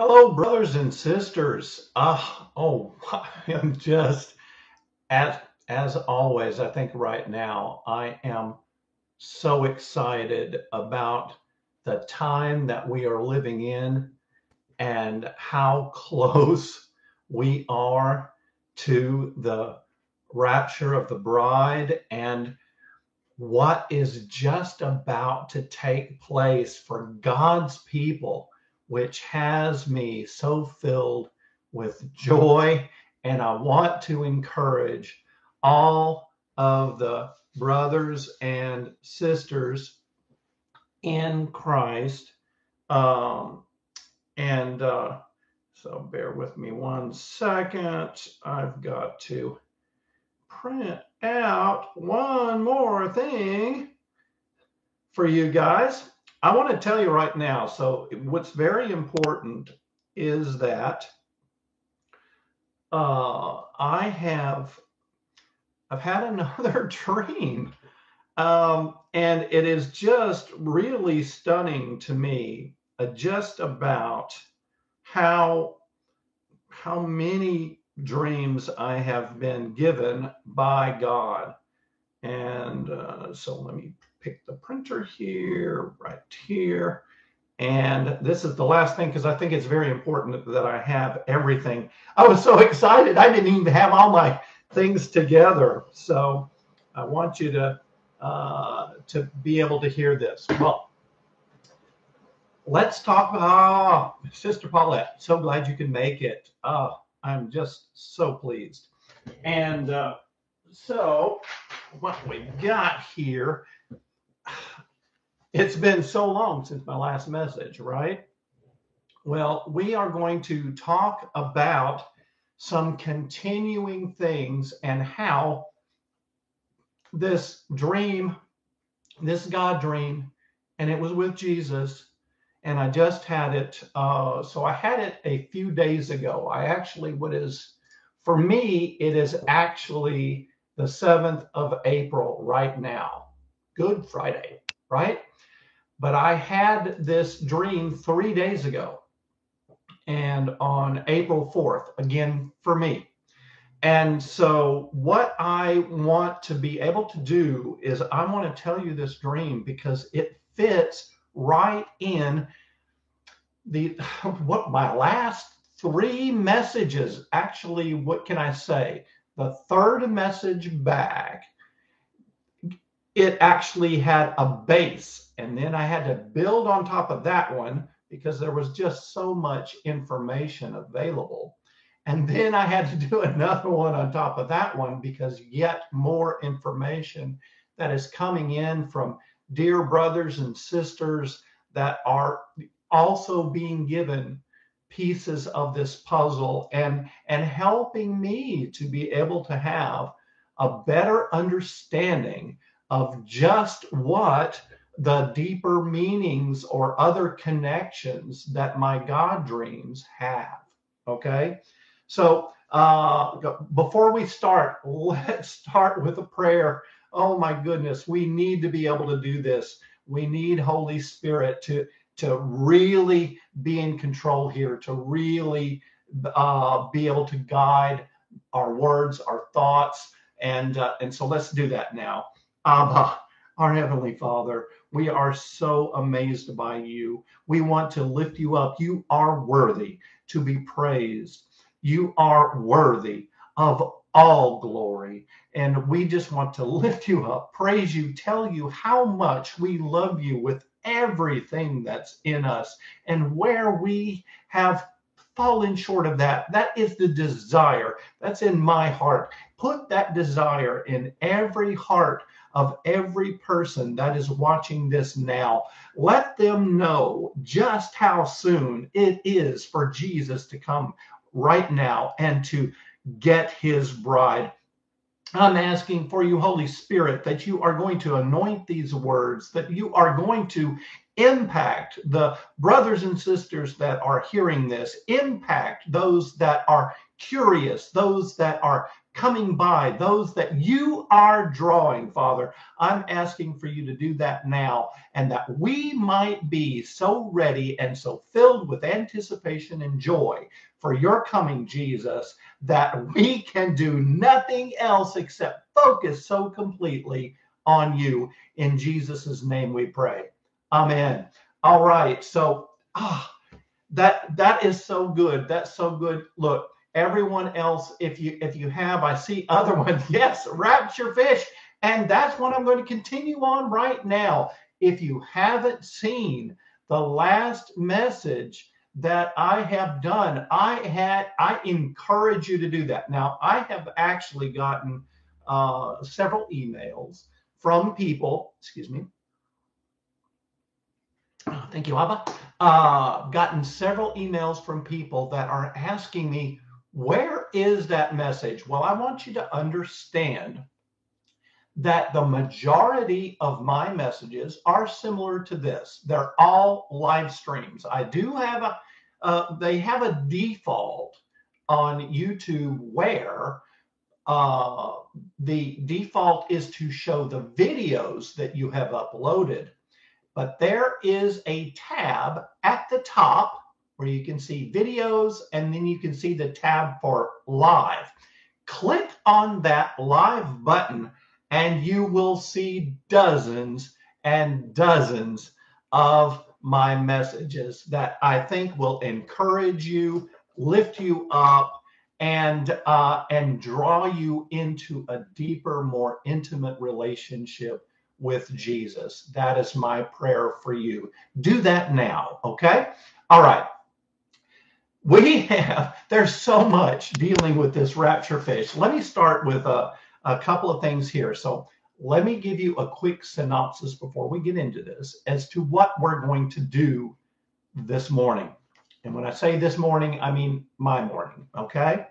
Hello, brothers and sisters. Uh, oh, I am just as as always. I think right now I am so excited about the time that we are living in and how close we are to the rapture of the bride and what is just about to take place for God's people, which has me so filled with joy. And I want to encourage all of the brothers and sisters in Christ. Um, and uh, so bear with me one second. I've got to print out one more thing for you guys. I want to tell you right now. So, what's very important is that uh, I have I've had another dream, um, and it is just really stunning to me, uh, just about how how many dreams I have been given by God. And uh, so let me pick the printer here, right here. And this is the last thing because I think it's very important that I have everything. I was so excited. I didn't even have all my things together. So I want you to uh, to be able to hear this. Well, let's talk about oh, Sister Paulette. So glad you can make it. Oh, I'm just so pleased. And uh, so, what we got here, it's been so long since my last message, right? Well, we are going to talk about some continuing things and how this dream, this God dream, and it was with Jesus, and I just had it. Uh, so I had it a few days ago. I actually, what is for me, it is actually the 7th of April right now, Good Friday, right? But I had this dream three days ago and on April 4th, again for me. And so, what I want to be able to do is, I want to tell you this dream because it fits right in the what my last three messages actually what can i say the third message back it actually had a base. And then i had to build on top of that one because there was just so much information available. And then i had to do another one on top of that one because yet more information that is coming in from dear brothers and sisters that are also being given pieces of this puzzle and and helping me to be able to have a better understanding of just what the deeper meanings or other connections that my God dreams have. Okay. So uh, before we start, let's start with a prayer. Oh my goodness, we need to be able to do this. We need Holy Spirit to to really be in control here, to really uh, be able to guide our words, our thoughts, and uh, and so let's do that now. Abba, our heavenly Father, we are so amazed by you. We want to lift you up. You are worthy to be praised. You are worthy of all glory. And we just want to lift you up, praise you, tell you how much we love you with everything that's in us. And where we have fallen short of that, that is the desire that's in my heart. Put that desire in every heart of every person that is watching this now. Let them know just how soon it is for Jesus to come right now and to get his bride. I'm asking for you, Holy Spirit, that you are going to anoint these words, that you are going to impact the brothers and sisters that are hearing this, impact those that are curious, those that are coming by, those that you are drawing, Father. I'm asking for you to do that now, and that we might be so ready and so filled with anticipation and joy for your coming, Jesus, that we can do nothing else except focus so completely on you. In Jesus' name we pray. Amen. All right. So, ah, that that is so good. That's so good. Look, everyone else, if you if you have, I see other ones. Yes, rapture fish, and that's what I'm going to continue on right now. If you haven't seen the last message that I have done, I had I encourage you to do that. Now, I have actually gotten uh, several emails from people. Excuse me. Thank you, Abba. Uh, gotten several emails from people that are asking me where is that message? Well, I want you to understand that the majority of my messages are similar to this. They're all live streams. I do have a, uh, they have a default on YouTube where uh, the default is to show the videos that you have uploaded. But there is a tab at the top where you can see videos and then you can see the tab for live. Click on that live button and you will see dozens and dozens of my messages that I think will encourage you, lift you up, and uh, and draw you into a deeper, more intimate relationship with Jesus. That is my prayer for you. Do that now, okay? All right we have there's so much dealing with this rapture fish let me start with a, a couple of things here. So let me give you a quick synopsis before we get into this as to what we're going to do this morning. And when i say this morning i mean my morning okay?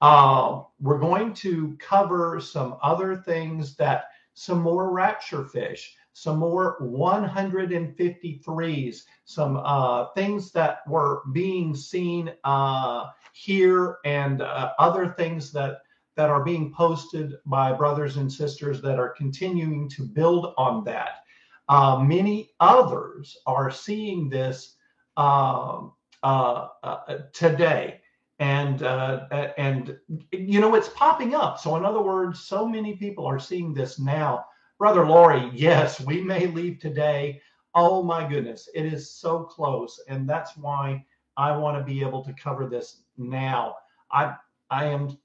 Uh, we're going to cover some other things that some more rapture fish some more 153s, some uh, things that were being seen uh, here, and uh, other things that that are being posted by brothers and sisters that are continuing to build on that. Uh, many others are seeing this um, uh, uh, today. And and you know it's popping up. So in other words so many people are seeing this now Brother Laurie, yes, we may leave today. Oh my goodness, it is so close. And that's why I want to be able to cover this now. I I am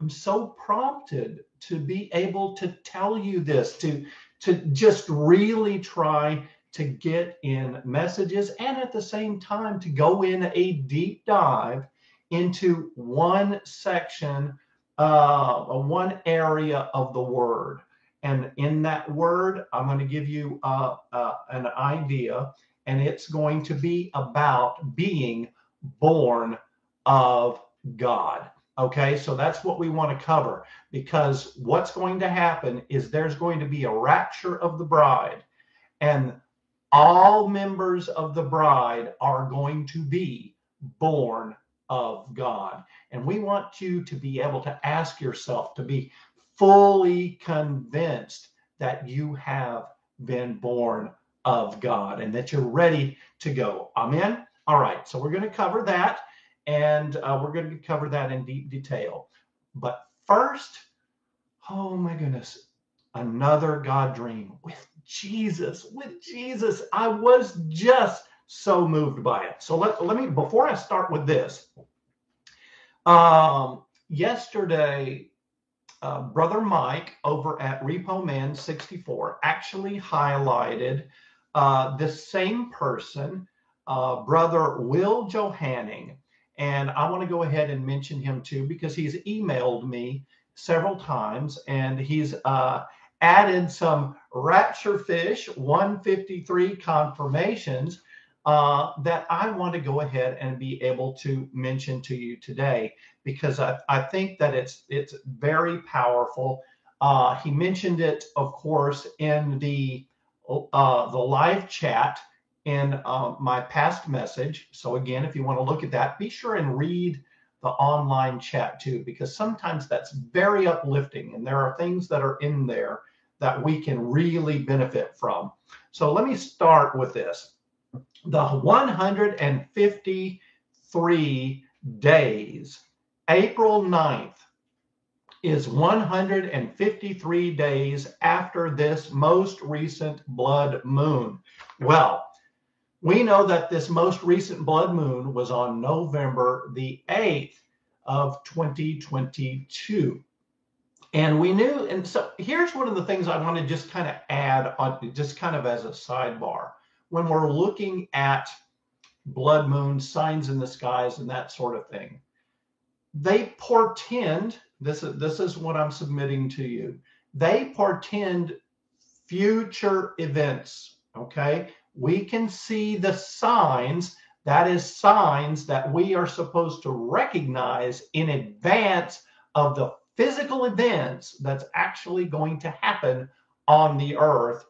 I'm so prompted to be able to tell you this, to to just really try to get in messages and at the same time to go in a deep dive into one section, uh, one area of the word. And in that word, I'm going to give you uh, uh, an idea, and it's going to be about being born of God. Okay, so that's what we want to cover because what's going to happen is there's going to be a rapture of the bride, and all members of the bride are going to be born of God. And we want you to be able to ask yourself to be fully convinced that you have been born of God and that you're ready to go. Amen. All right. So we're going to cover that and uh, we're going to cover that in deep detail. But first, oh my goodness, another God dream with Jesus. With Jesus. I was just so moved by it. So let, let me, before I start with this, um, yesterday uh, Brother Mike over at Repo Man 64 actually highlighted uh, the same person, uh, Brother Will Johanning. And I want to go ahead and mention him too because he's emailed me several times and he's uh, added some Rapture Fish 153 confirmations uh, that I want to go ahead and be able to mention to you today because I, I think that it's it's very powerful. Uh, he mentioned it, of course, in the uh, the live chat in uh, my past message. So again, if you want to look at that, be sure and read the online chat too, because sometimes that's very uplifting and there are things that are in there that we can really benefit from. So let me start with this. The 153 days, April 9th, is 153 days after this most recent blood moon. Well, we know that this most recent blood moon was on November the 8th of 2022. And we knew, and so here's one of the things I want to just kind of add on, just kind of as a sidebar. When we're looking at blood moons, signs in the skies, and that sort of thing, they portend this is this is what I'm submitting to you. They portend future events. Okay, we can see the signs. That is signs that we are supposed to recognize in advance of the physical events that's actually going to happen on the earth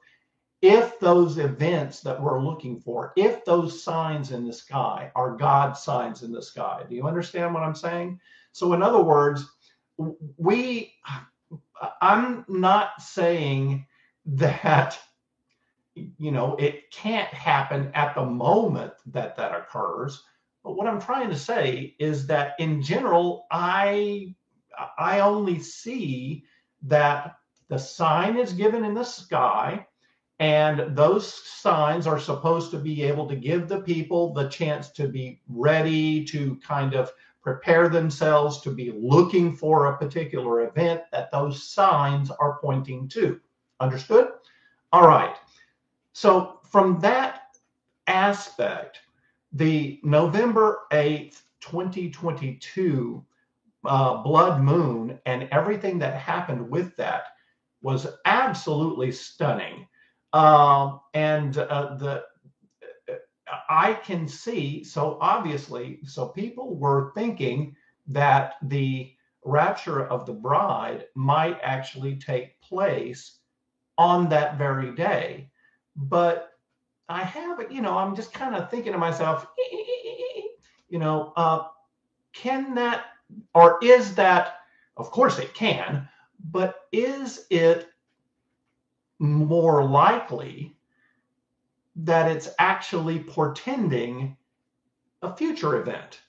if those events that we're looking for, if those signs in the sky are God signs in the sky. Do you understand what I'm saying? So, in other words, we i'm not saying that you know it can't happen at the moment that that occurs but what i'm trying to say is that in general i i only see that the sign is given in the sky and those signs are supposed to be able to give the people the chance to be ready to kind of prepare themselves to be looking for a particular event that those signs are pointing to. Understood? All right. So, from that aspect, the November 8th, 2022 uh, blood moon and everything that happened with that was absolutely stunning. Um, and uh, the I can see, so obviously, so people were thinking that the rapture of the bride might actually take place on that very day. But I have, you know, I'm just kind of thinking to myself, you know, uh, can that, or is that, of course it can, but is it more likely that it's actually portending a future event.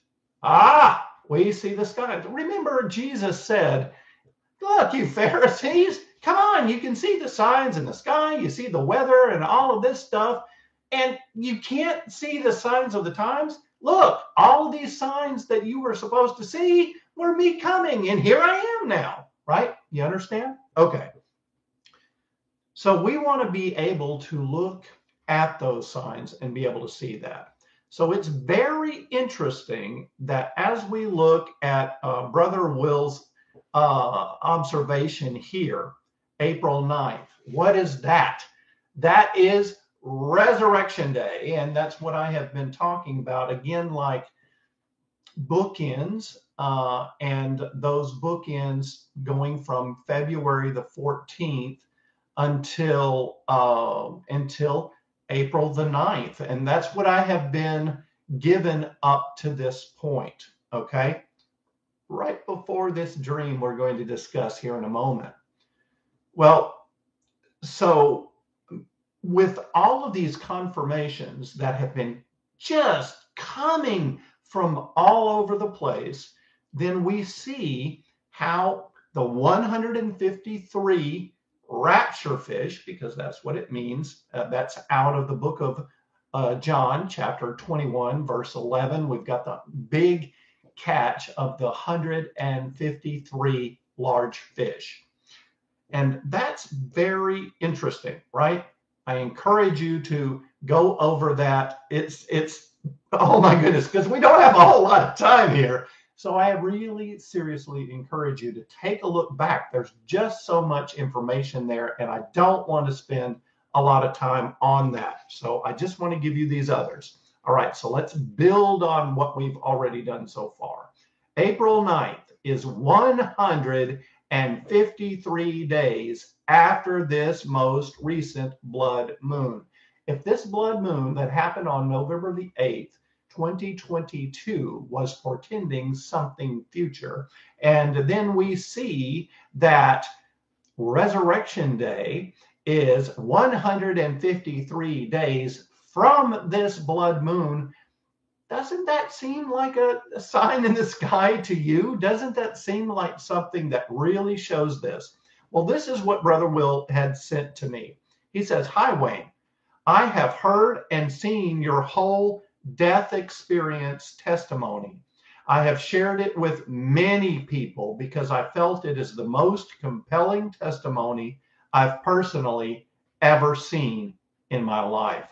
Ah, we see the sky. Remember, Jesus said, Look, you Pharisees, come on, you can see the signs in the sky, you see the weather and all of this stuff, and you can't see the signs of the times. Look, all of these signs that you were supposed to see were me coming, and here I am now, right? You understand? Okay. So we want to be able to look at those signs and be able to see that. So it's very interesting that as we look at uh, Brother Will's uh, observation here, April 9th, what is that? That is Resurrection Day. And that's what I have been talking about. Again, like bookends, uh, and those bookends going from February the 14th until uh, until April the 9th. And that's what I have been given up to this point. Okay. Right before this dream, we're going to discuss here in a moment. Well, so with all of these confirmations that have been just coming from all over the place, then we see how the 153 rapture fish, because that's what it means. Uh, that's out of the book of uh, John, chapter 21, verse 11. We've got the big catch of the 153 large fish. And that's very interesting, right? I encourage you to go over that. It's, it's, oh my goodness, because we don't have a whole lot of time here. So I really seriously encourage you to take a look back. There's just so much information there, and I don't want to spend a lot of time on that. So I just want to give you these others. All right, so let's build on what we've already done so far. April 9th is 153 days after this most recent blood moon. If this blood moon that happened on November the 8th 2022 was portending something future. And then we see that Resurrection Day is 153 days from this blood moon. Doesn't that seem like a, a, sign in the sky to you? Doesn't that seem like something that really shows this? Well, this is what Brother Will had sent to me. He says, Hi, Wayne. I have heard and seen your whole death experience testimony. I have shared it with many people because I felt it is the most compelling testimony I've personally ever seen in my life.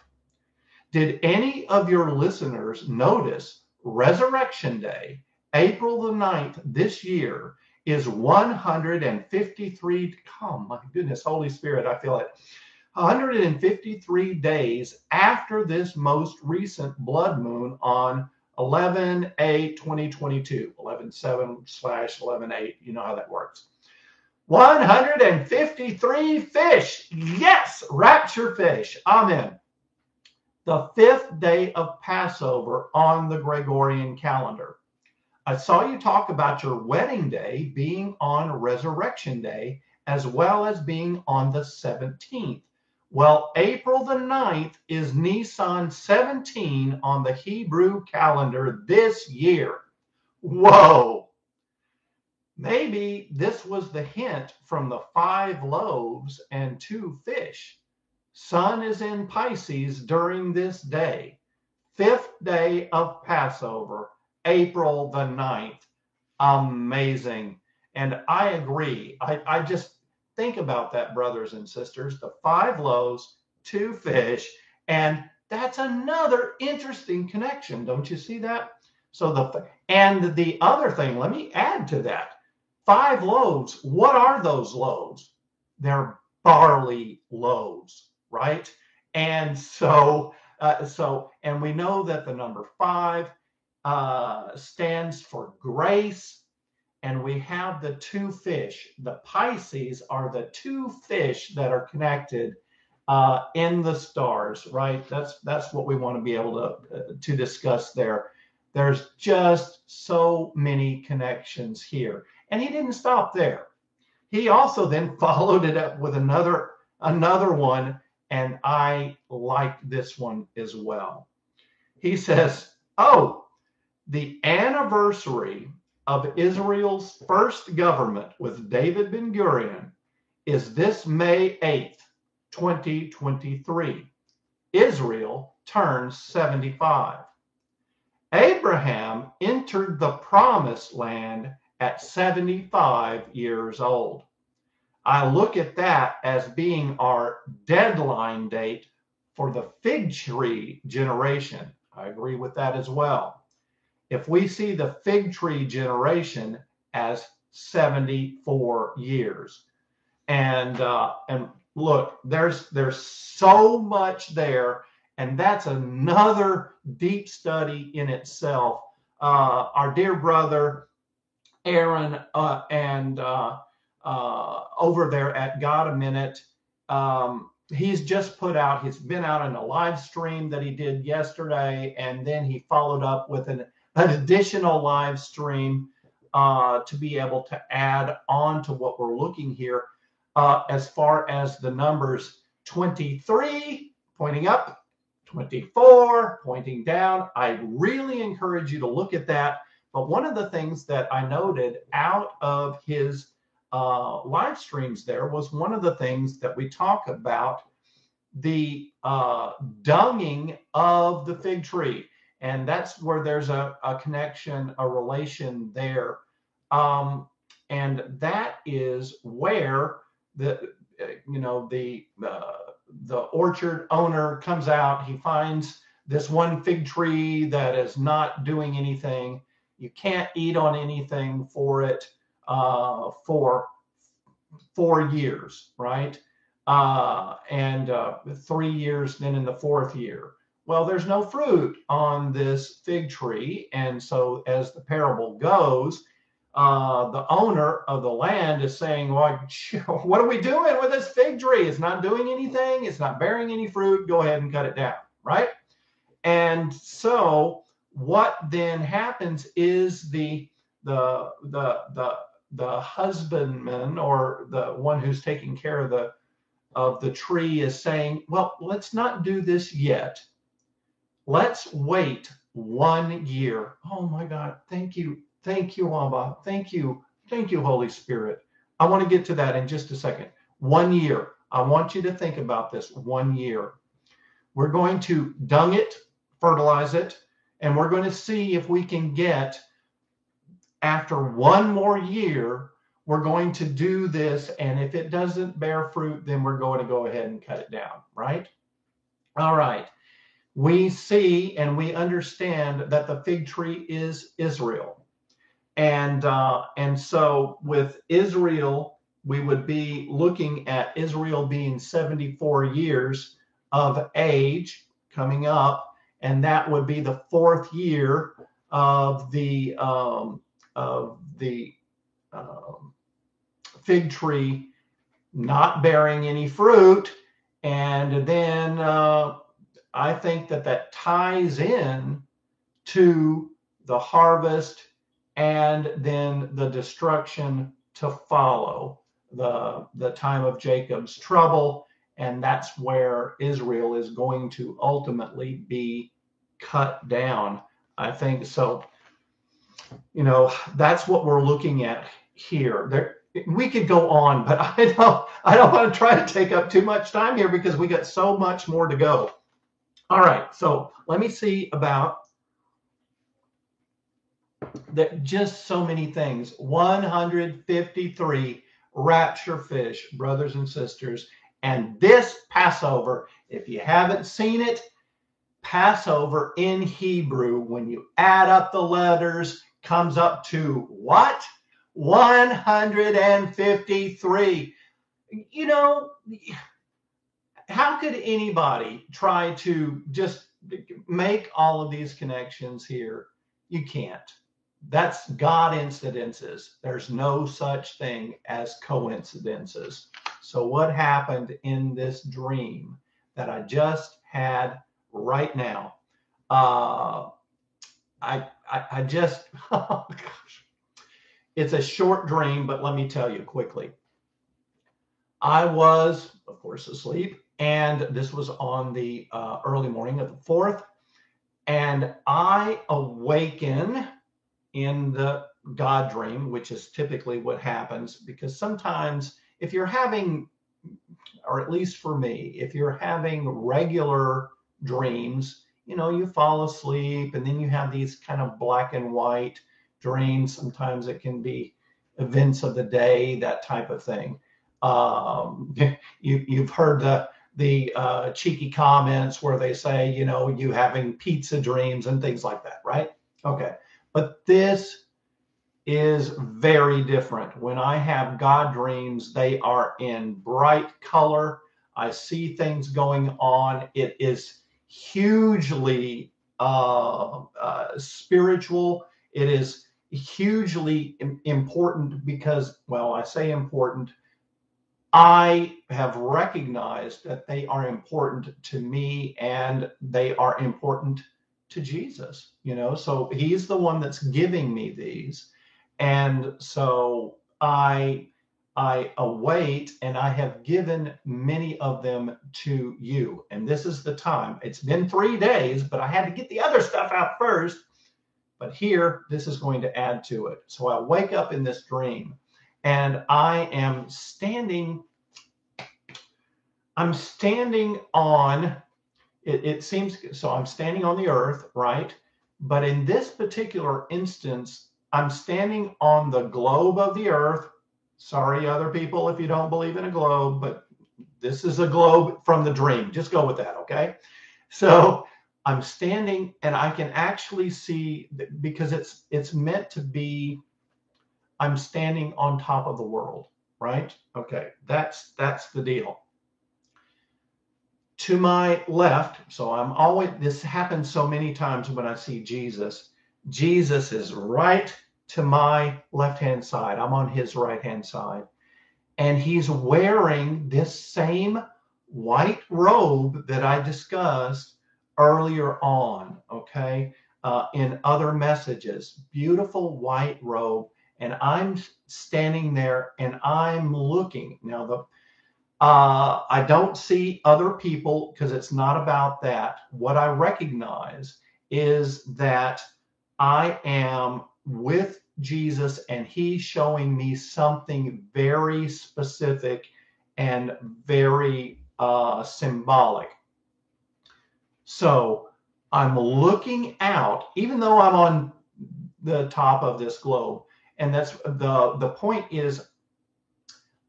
Did any of your listeners notice Resurrection Day, April the 9th this year, is 153? Oh my goodness, Holy Spirit, I feel it. 153 days after this most recent blood moon on 11 8 2022 11 7 slash 11 8 you know how that works. 153 fish. Yes rapture fish. Amen. The fifth day of passover on the gregorian calendar. I saw you talk about your wedding day being on resurrection day as well as being on the 17th well, April the 9th is Nisan 17 on the Hebrew calendar this year. Whoa! Maybe this was the hint from the five loaves and two fish. Sun is in Pisces during this day, fifth day of Passover, April the 9th. Amazing. And I agree. I, I just Think about that, brothers and sisters. The five loaves, two fish, and that's another interesting connection. Don't you see that? So the and the other thing, let me add to that. Five loaves. What are those loaves? They're barley loaves, right? And so, uh, so, and we know that the number five uh, stands for grace and we have the two fish. The Pisces are the two fish that are connected uh, in the stars, right? That's that's what we want to be able to uh, to discuss there. There's just so many connections here, and he didn't stop there. He also then followed it up with another another one, and I like this one as well. He says, "Oh, the anniversary of Israel's first government with David Ben Gurion is this May 8th, 2023. Israel turns 75. Abraham entered the promised land at 75 years old. I look at that as being our deadline date for the fig tree generation. I agree with that as well if we see the fig tree generation as 74 years. And uh, and look there's there's so much there and that's another deep study in itself. Uh, our dear brother aaron uh, and uh, uh, over there at god a minute um, he's just put out he's been out in a live stream that he did yesterday and then he followed up with an an additional live stream uh, to be able to add on to what we're looking here uh, as far as the numbers 23 pointing up, 24 pointing down. I really encourage you to look at that. But one of the things that I noted out of his uh, live streams there was one of the things that we talk about the uh, dunging of the fig tree and that's where there's a, a connection, a relation there. Um, and that is where the you know the uh, the orchard owner comes out. He finds this one fig tree that is not doing anything. You can't eat on anything for it uh, for four years, right? Uh, and uh, three years, then in the fourth year well, there's no fruit on this fig tree. And so, as the parable goes, uh, the owner of the land is saying, Well, what are we doing with this fig tree? It's not doing anything, it's not bearing any fruit. Go ahead and cut it down, right? And so, what then happens is the the the the the husbandman or the one who's taking care of the of the tree is saying, well, let's not do this yet. Let's wait one year. Oh my God. Thank you. Thank you, Abba. Thank you. Thank you, Holy Spirit. I want to get to that in just a second. One year. I want you to think about this one year. We're going to dung it, fertilize it, and we're going to see if we can get, after one more year, we're going to do this. And if it doesn't bear fruit, then we're going to go ahead and cut it down, right? All right. We see and we understand that the fig tree is Israel. And uh, and so with Israel, we would be looking at Israel being 74 years of age coming up, and that would be the fourth year of the um, of the um, fig tree not bearing any fruit. And then uh, I think that that ties in to the harvest and then the destruction to follow the the time of Jacob's trouble. And that's where Israel is going to ultimately be cut down I think. So you know that's what we're looking at here. There we could go on, but I don't I don't want to try to take up too much time here because we got so much more to go. All right, so let me see about that just so many things. 153 rapture fish, brothers and sisters. And this Passover, if you haven't seen it, Passover in Hebrew, when you add up the letters, comes up to what? 153. You know, how could anybody try to just make all of these connections here? You can't. That's God incidences. There's no such thing as coincidences. So, what happened in this dream that I just had right now? Uh, I, I, I just, oh gosh, it's a short dream, but let me tell you quickly. I was, of course, asleep, and this was on the uh, early morning of the 4th. And I awaken in the God dream, which is typically what happens, because sometimes if you're having, or at least for me, if you're having regular dreams, you know, you fall asleep and then you have these kind of black and white dreams. Sometimes it can be events of the day, that type of thing. Um, you, have heard the the uh, cheeky comments where they say, you know, you having pizza dreams and things like that, right? Okay, but this is very different. When I have God dreams, they are in bright color. I see things going on. It is hugely uh, uh, spiritual. It is hugely important because, well, I say important. I have recognized that they are important to me and they are important to Jesus, you know. So he's the one that's giving me these. And so I I await and I have given many of them to you. And this is the time. It's been 3 days, but I had to get the other stuff out first but here, this is going to add to it. So I wake up in this dream and I am standing, I'm standing on, it, it seems, so I'm standing on the earth, right? But in this particular instance, I'm standing on the globe of the earth. Sorry, other people, if you don't believe in a globe, but this is a globe from the dream. Just go with that, okay? So I'm standing and I can actually see because it's it's meant to be I'm standing on top of the world, right? Okay, that's that's the deal. To my left, so I'm always this happens so many times when I see Jesus. Jesus is right to my left-hand side. I'm on his right-hand side. And he's wearing this same white robe that I discussed earlier on. Okay. uh, in other messages. Beautiful white robe. And I'm standing there and I'm looking. Now, the uh, I don't see other people because it's not about that. What I recognize is that I am with Jesus and he's showing me something very specific and very uh, symbolic. So I'm looking out, even though I'm on the top of this globe, and that's the the point is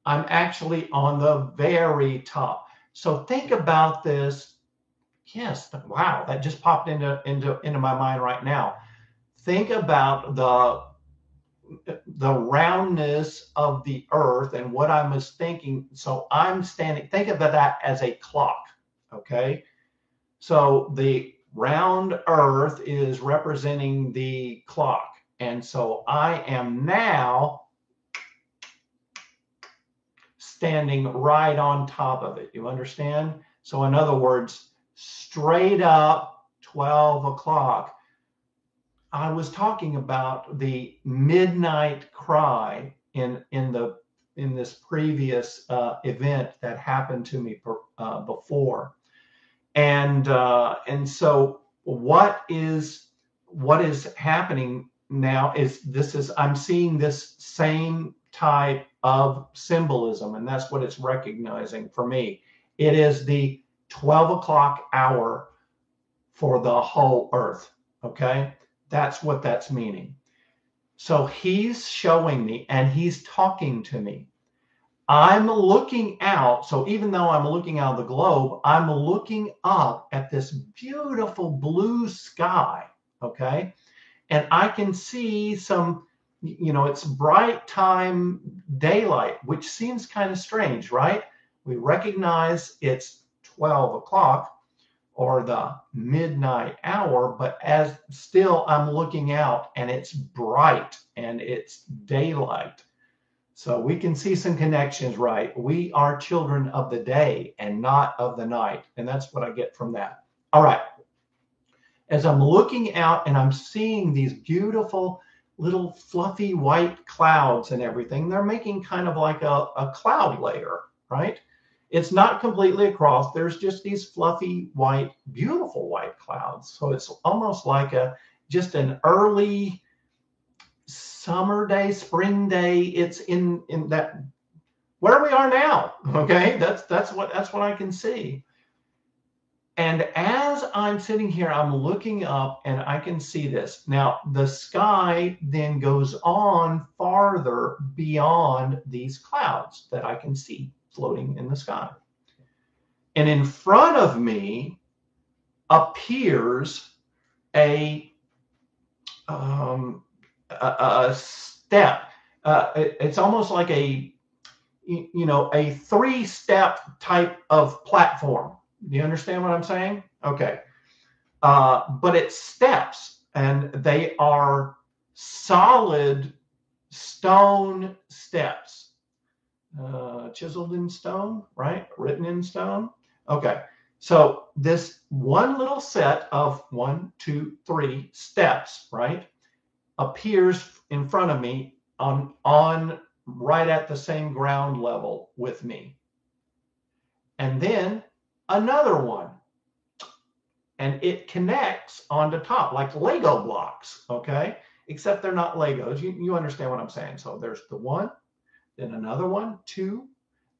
I'm actually on the very top. So think about this. Yes, wow, that just popped into into into my mind right now. Think about the the roundness of the earth and what I was thinking. So I'm standing, think about that as a clock. Okay. So the round earth is representing the clock. And so I am now standing right on top of it. You understand? So, in other words, straight up 12 o'clock. I was talking about the midnight cry in in the in this previous uh, event that happened to me per, uh, before, and uh, and so what is what is happening now is this is I'm seeing this same type of symbolism, and that's what it's recognizing for me. It is the 12 o'clock hour for the whole earth. Okay, that's what that's meaning. So he's showing me and he's talking to me. I'm looking out. So even though I'm looking out of the globe, I'm looking up at this beautiful blue sky. Okay. And I can see some you know, it's bright time daylight, which seems kind of strange, right? We recognize it's 12 o'clock or the midnight hour, but as still I'm looking out and it's bright and it's daylight. So we can see some connections, right? We are children of the day and not of the night. And that's what I get from that. All right. As I'm looking out and I'm seeing these beautiful little fluffy white clouds and everything. They're making kind of like a, a cloud layer, right? It's not completely across. There's just these fluffy white, beautiful white clouds. So it's almost like a just an early summer day, spring day. It's in in that where we are now. Okay, that's that's what that's what I can see. And as I'm sitting here, I'm looking up and I can see this. Now, the sky then goes on farther beyond these clouds that I can see floating in the sky. And in front of me appears a, um, a, a step. Uh, it, it's almost like a, you know, a three step type of platform do you understand what I'm saying? Okay. Uh, but it's steps, and they are solid stone steps, uh, chiseled in stone, right? Written in stone. Okay. So this one little set of one, two, three steps, right, appears in front of me on on right at the same ground level with me. And then another one. And it connects on the top like Lego blocks, okay? Except they're not Legos. You, you understand what I'm saying. So there's the one, then another one, two,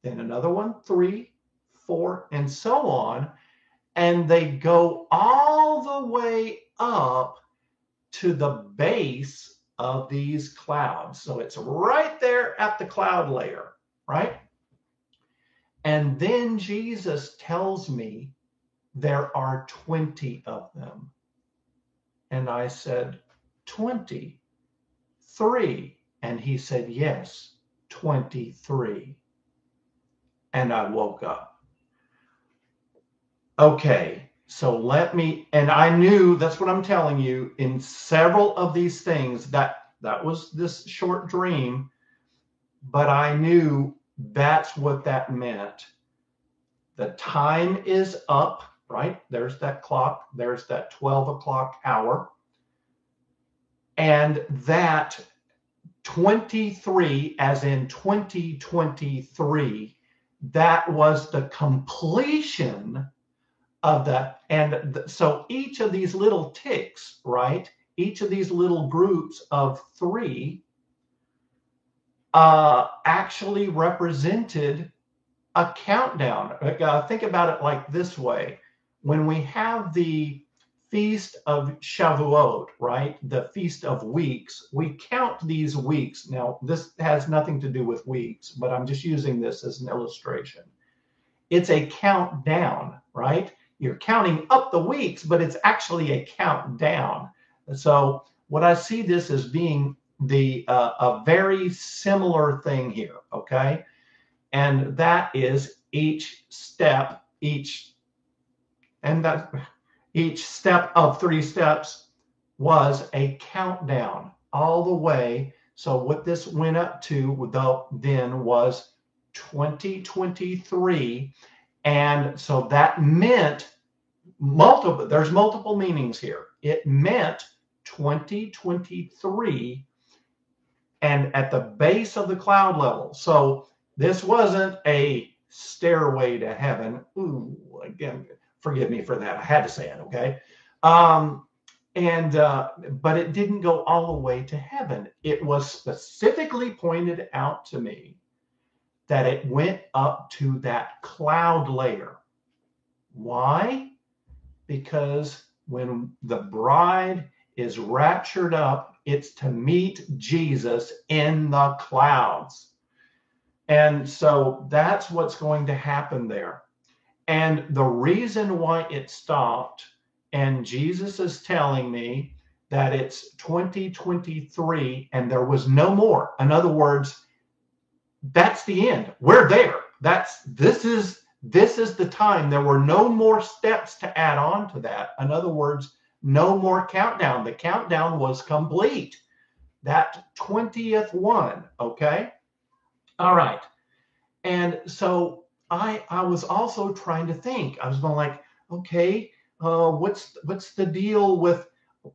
then another one, three, four, and so on. And they go all the way up to the base of these clouds. So it's right there at the cloud layer, right? And then Jesus tells me there are 20 of them. And I said, 23. And he said, Yes, 23. And I woke up. Okay, so let me, and I knew that's what I'm telling you in several of these things that that was this short dream, but I knew that's what that meant. The time is up, right? There's that clock. There's that 12 o'clock hour. and that 23, as in 2023, that was the completion of that. And th- so each of these little ticks, right? Each of these little groups of three uh, actually represented a countdown. Uh, think about it like this way when we have the feast of Shavuot, right? The feast of weeks. We count these weeks. Now, this has nothing to do with weeks, but I'm just using this as an illustration. It's a countdown, right? You're counting up the weeks, but it's actually a countdown. So, what I see this as being the uh, a very similar thing here, okay? And that is each step, each and that each step of three steps was a countdown all the way. So what this went up to without then was 2023. And so that meant multiple, there's multiple meanings here. It meant 2023 and at the base of the cloud level. So this wasn't a stairway to heaven. Ooh, again, forgive me for that. I had to say it, okay? Um, and uh, but it didn't go all the way to heaven. It was specifically pointed out to me that it went up to that cloud layer. Why? Because when the bride is raptured up, it's to meet Jesus in the clouds. And so that's what's going to happen there. And the reason why it stopped, and Jesus is telling me that it's 2023 and there was no more. In other words, that's the end. We're there. That's this is this is the time. There were no more steps to add on to that. In other words, no more countdown. The countdown was complete. That 20th one, okay? All right. And so I I was also trying to think. I was going like, okay, uh, what's what's the deal with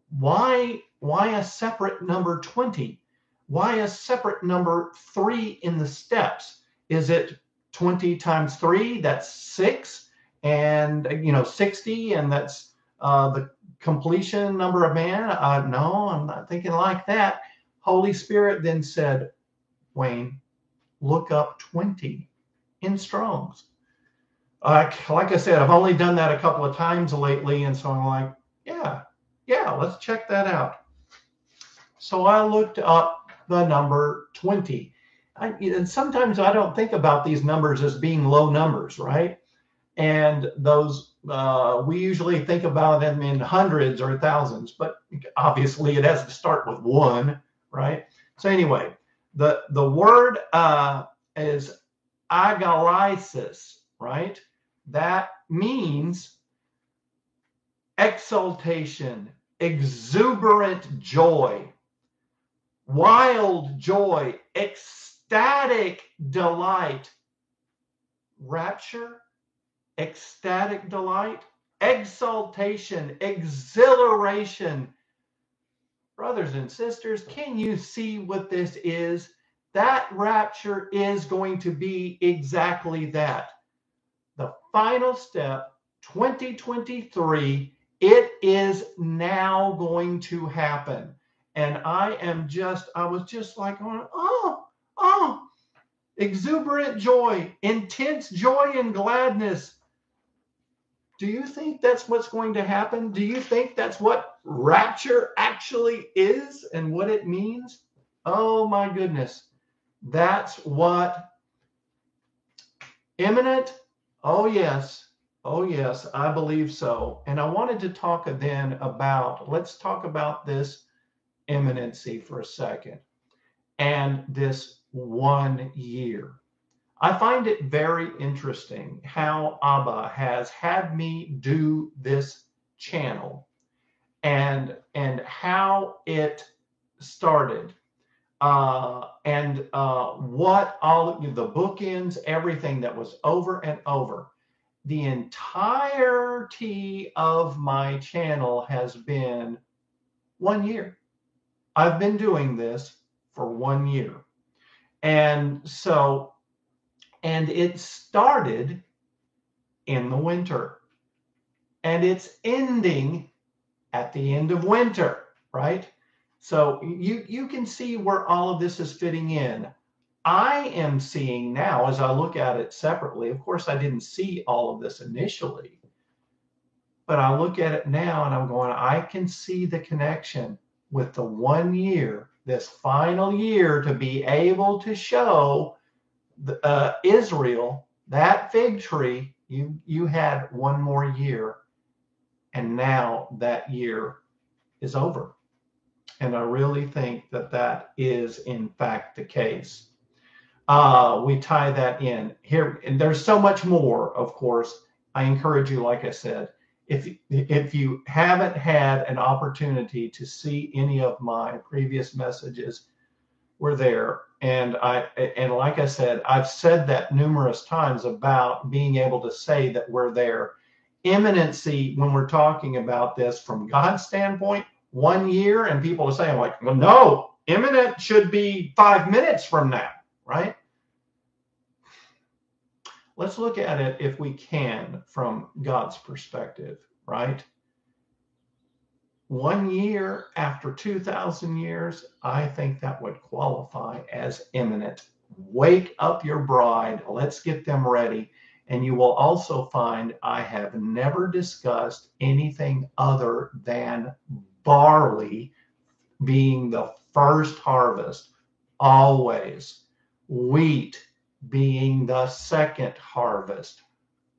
why why a separate number 20? Why a separate number three in the steps? Is it 20 times three? That's six, and you know 60, and that's uh, the completion number of man. Uh, no, I'm not thinking like that. Holy Spirit then said, Wayne, look up 20 in Strong's. Uh, like I said, I've only done that a couple of times lately, and so I'm like, yeah, yeah, let's check that out. So I looked up the number 20. I, and sometimes I don't think about these numbers as being low numbers, right? And those, uh, we usually think about them in hundreds or thousands, but obviously it has to start with one, right? So anyway, the the word uh, is agalliasis, right? That means exultation, exuberant joy, wild joy, ecstatic delight, rapture, ecstatic delight, exaltation, exhilaration. Brothers and sisters, can you see what this is? that rapture is going to be exactly that. The final step, 2023, it is now going to happen. And I am just, I was just like, oh, oh, oh. exuberant joy, intense joy and gladness. Do you think that's what's going to happen? Do you think that's what rapture actually is and what it means? Oh my goodness. That's what imminent. Oh, yes. Oh, yes. I believe so. And I wanted to talk then about, let's talk about this imminency for a second and this one year. I find it very interesting how Abba has had me do this channel and and how it started uh, and uh, what all the bookends, everything that was over and over. The entirety of my channel has been one year. I've been doing this for one year. And so, and it started in the winter and it's ending at the end of winter, right? So you you can see where all of this is fitting in. I am seeing now as I look at it separately. Of course, I didn't see all of this initially, but I look at it now and I'm going, I can see the connection with the one year, this final year, to be able to show uh, Israel that fig tree. You you had one more year, and now that year is over. And I really think that that is in fact the case. Uh, we tie that in here, and there's so much more. Of course, I encourage you, like I said, if if you haven't had an opportunity to see any of my previous messages we're there. And i and like i said i've said that numerous times about being able to say that we're there. Imminency when we're talking about this from god's standpoint one year and people are saying like well no imminent should be five minutes from now right? Let's look at it if we can from God's perspective, right? One year after 2,000 years, I think that would qualify as imminent. Wake up your bride, let's get them ready. And you will also find I have never discussed anything other than barley being the first harvest, always. Wheat being the second harvest,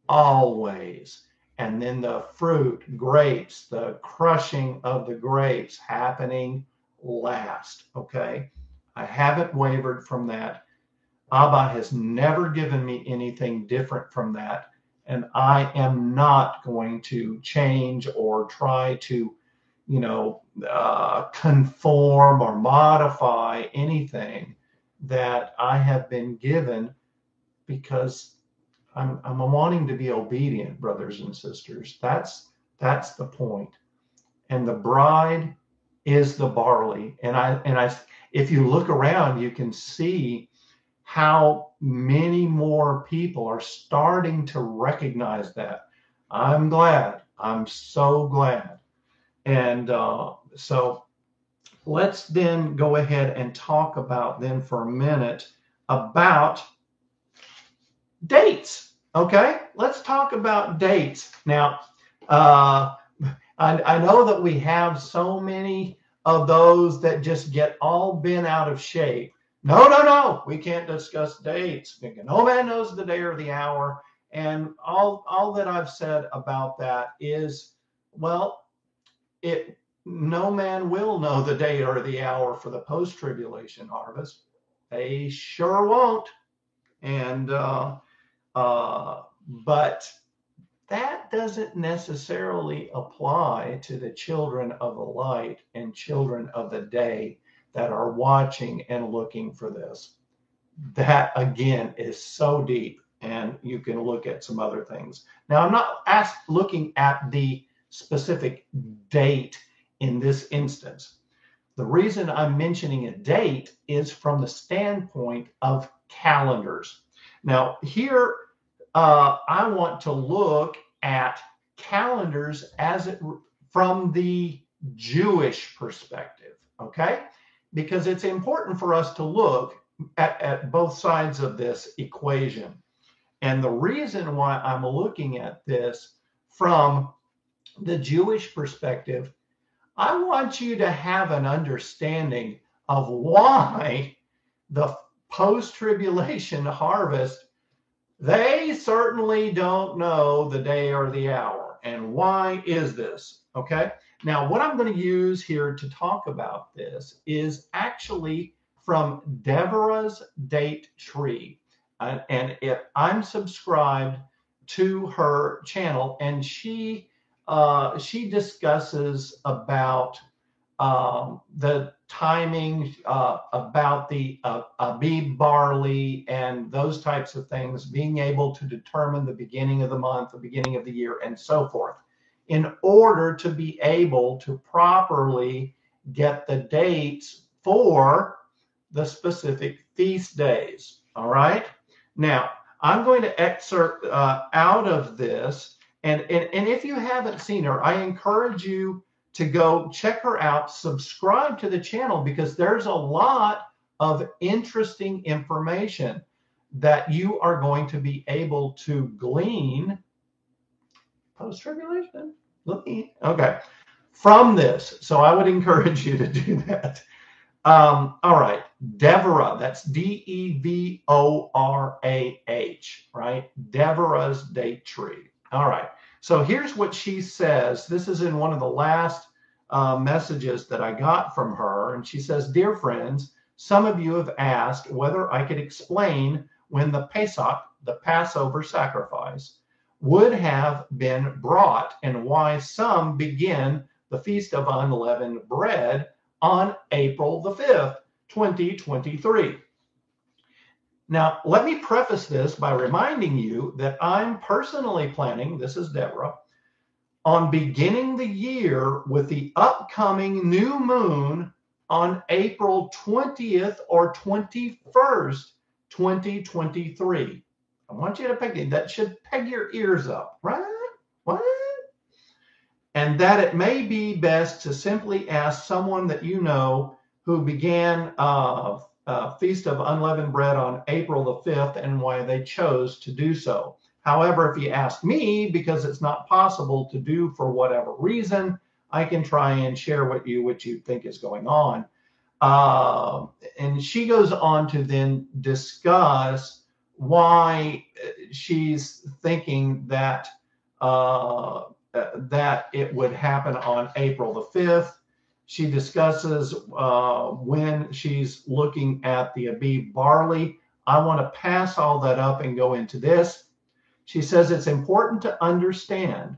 always. And then the fruit, grapes, the crushing of the grapes happening last. Okay. I haven't wavered from that. Abba has never given me anything different from that. And I am not going to change or try to, you know, uh, conform or modify anything that I have been given because I'm, I'm wanting to be obedient, brothers and sisters. That's that's the point. And the bride is the barley. And I and I if you look around, you can see how many more people are starting to recognize that. I'm glad. I'm so glad. And uh, so let's then go ahead and talk about then for a minute about dates. Okay, let's talk about dates. Now, uh, I, I know that we have so many of those that just get all bent out of shape. No, no, no, we can't discuss dates. No man knows the day or the hour. And all, all that I've said about that is, well, it no man will know the day or the hour for the post tribulation harvest. They sure won't. And, uh, uh, but that doesn't necessarily apply to the children of the light and children of the day that are watching and looking for this. That again is so deep, and you can look at some other things. Now, I'm not looking at the specific date in this instance. The reason I'm mentioning a date is from the standpoint of calendars. Now, here uh, I want to look at calendars as it from the Jewish perspective, okay? Because it's important for us to look at, at both sides of this equation. And the reason why I'm looking at this from the Jewish perspective I want you to have an understanding of why the post tribulation harvest, they certainly don't know the day or the hour. And why is this? Okay. Now, what I'm going to use here to talk about this is actually from Devorah's date tree. Uh, and if I'm subscribed to her channel, and she uh, she discusses about um, the timing, uh, about the uh, Abib barley and those types of things, being able to determine the beginning of the month, the beginning of the year, and so forth, in order to be able to properly get the dates for the specific feast days. All right. Now, I'm going to excerpt uh, out of this. And, and, and if you haven't seen her, I encourage you to go check her out, subscribe to the channel because there's a lot of interesting information that you are going to be able to glean post tribulation. Okay, from this. So I would encourage you to do that. Um, all right, Devorah, that's D E V O R A H, right? Devorah's date tree. All right, so here's what she says. This is in one of the last uh, messages that I got from her. And she says, Dear friends, some of you have asked whether I could explain when the Pesach, the Passover sacrifice, would have been brought and why some begin the Feast of Unleavened Bread on April the 5th, 2023. Now, let me preface this by reminding you that I'm personally planning, this is Devorah, on beginning the year with the upcoming new moon on April 20th or 21st, 2023. I want you to peg it. That should peg your ears up, right? What? and that it may be best to simply ask someone that you know who began uh, uh, Feast of Unleavened Bread on April the 5th and why they chose to do so. However, if you ask me, because it's not possible to do for whatever reason, I can try and share with you what you think is going on. Uh, and she goes on to then discuss why she's thinking that uh, uh, that it would happen on April the 5th. She discusses uh, when she's looking at the Abib barley. I want to pass all that up and go into this. She says it's important to understand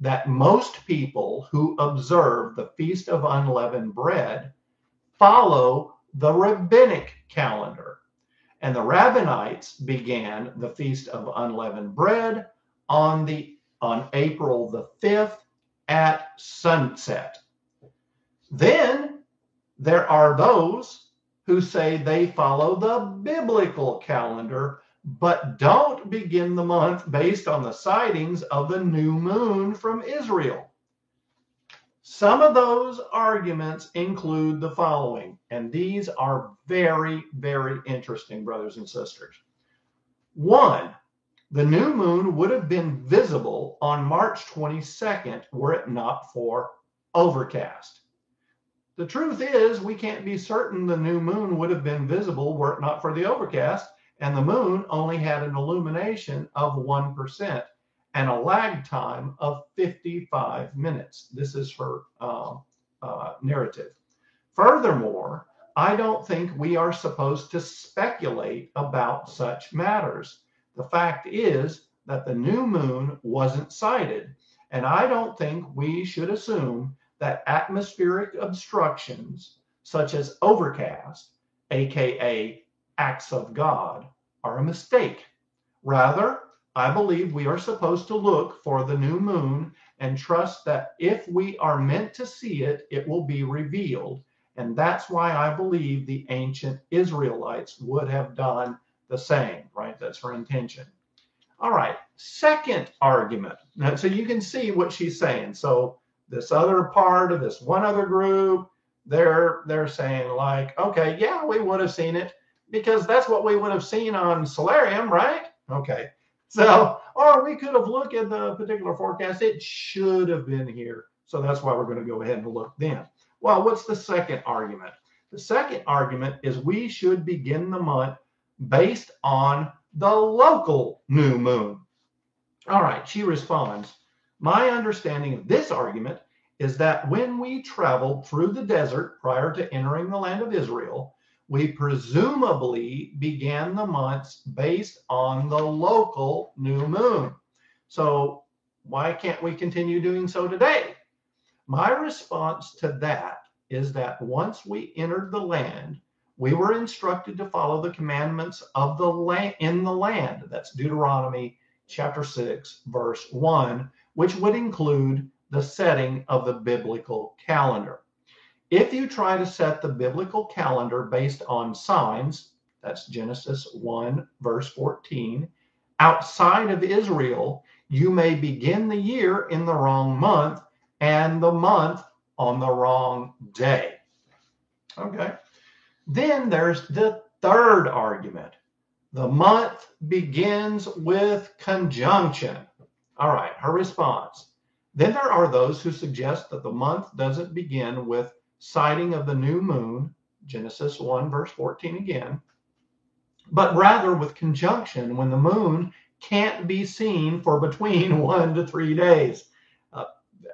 that most people who observe the Feast of Unleavened Bread follow the rabbinic calendar. And the Rabbinites began the Feast of Unleavened Bread on the on April the 5th at sunset. Then there are those who say they follow the biblical calendar, but don't begin the month based on the sightings of the new moon from Israel. Some of those arguments include the following, and these are very, very interesting, brothers and sisters. One, the new moon would have been visible on March 22nd were it not for overcast. The truth is, we can't be certain the new moon would have been visible were it not for the overcast, and the moon only had an illumination of 1% and a lag time of 55 minutes. This is her uh, uh, narrative. Furthermore, I don't think we are supposed to speculate about such matters. The fact is that the new moon wasn't sighted. And I don't think we should assume that atmospheric obstructions, such as overcast, aka acts of God, are a mistake. Rather, I believe we are supposed to look for the new moon and trust that if we are meant to see it, it will be revealed. And that's why I believe the ancient Israelites would have done the same, right? That's her intention. All right, second argument. Now, so you can see what she's saying. So this other part of this one other group, they're they're saying like, okay, yeah, we would have seen it because that's what we would have seen on Stellarium, right? Okay. So, or we could have looked at the particular forecast. It should have been here. So that's why we're going to go ahead and look then. Well, what's the second argument? The second argument is we should begin the month based on the local new moon. All right, she responds My understanding of this argument is that when we traveled through the desert prior to entering the land of Israel, we presumably began the months based on the local new moon. So, why can't we continue doing so today? My response to that is that once we entered the land, we were instructed to follow the commandments of the land in the land. That's Deuteronomy chapter 6, verse 1, which would include the setting of the biblical calendar. If you try to set the biblical calendar based on signs, that's Genesis 1, verse 14, outside of Israel, you may begin the year in the wrong month and the month on the wrong day. Okay. Then there's the third argument. The month begins with conjunction. All right, her response. Then there are those who suggest that the month doesn't begin with sighting of the new moon, Genesis 1, verse 14 again, but rather with conjunction when the moon can't be seen for between one to three days. Uh,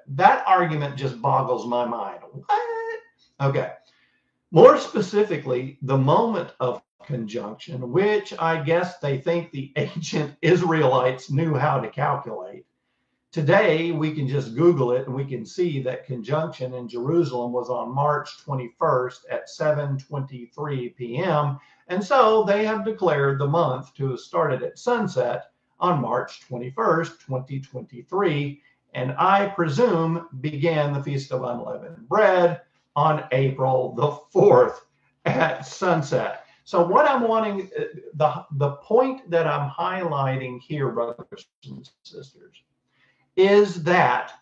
that argument just boggles my mind. What? Okay. More specifically, the moment of conjunction, which I guess they think the ancient Israelites knew how to calculate. Today, we can just Google it and we can see that conjunction in Jerusalem was on March 21st at 7:23 p.m. And so they have declared the month to have started at sunset on March 21st, 2023, and I presume began the Feast of Unleavened Bread on April the 4th at sunset. So what I'm wanting, uh, the, the point that I'm highlighting here, brothers and sisters, is that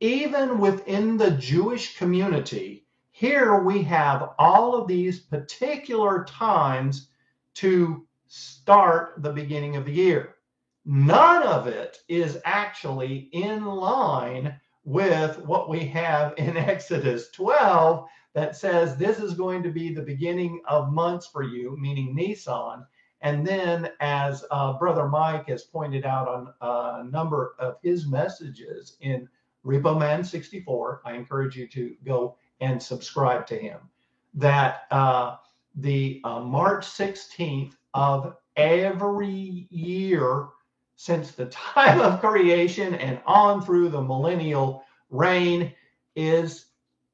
even within the Jewish community, here we have all of these particular times to start the beginning of the year. None of it is actually in line with what we have in Exodus 12 that says this is going to be the beginning of months for you, meaning Nisan. And then, as uh, Brother Mike has pointed out on a number of his messages in Repo Man 64, I encourage you to go and subscribe to him, that uh, the uh, March 16th of every year since the time of creation and on through the millennial reign is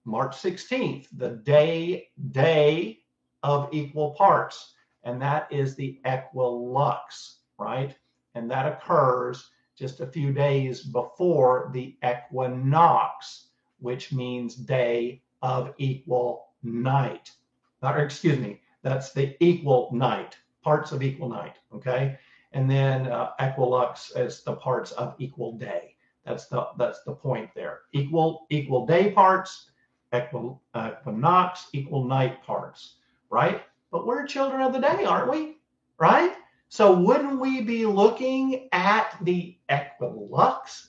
March 16th, the day day of equal parts, and that is the equilux, right? And that occurs just a few days before the equinox, which means day of equal night. Or excuse me, that's the equal night, parts of equal night, okay? And then uh, equilux as the parts of equal day. That's the that's the point there. Equal equal day parts, equal equinox, equal night parts, right? But we're children of the day, aren't we? Right? So wouldn't we be looking at the equilux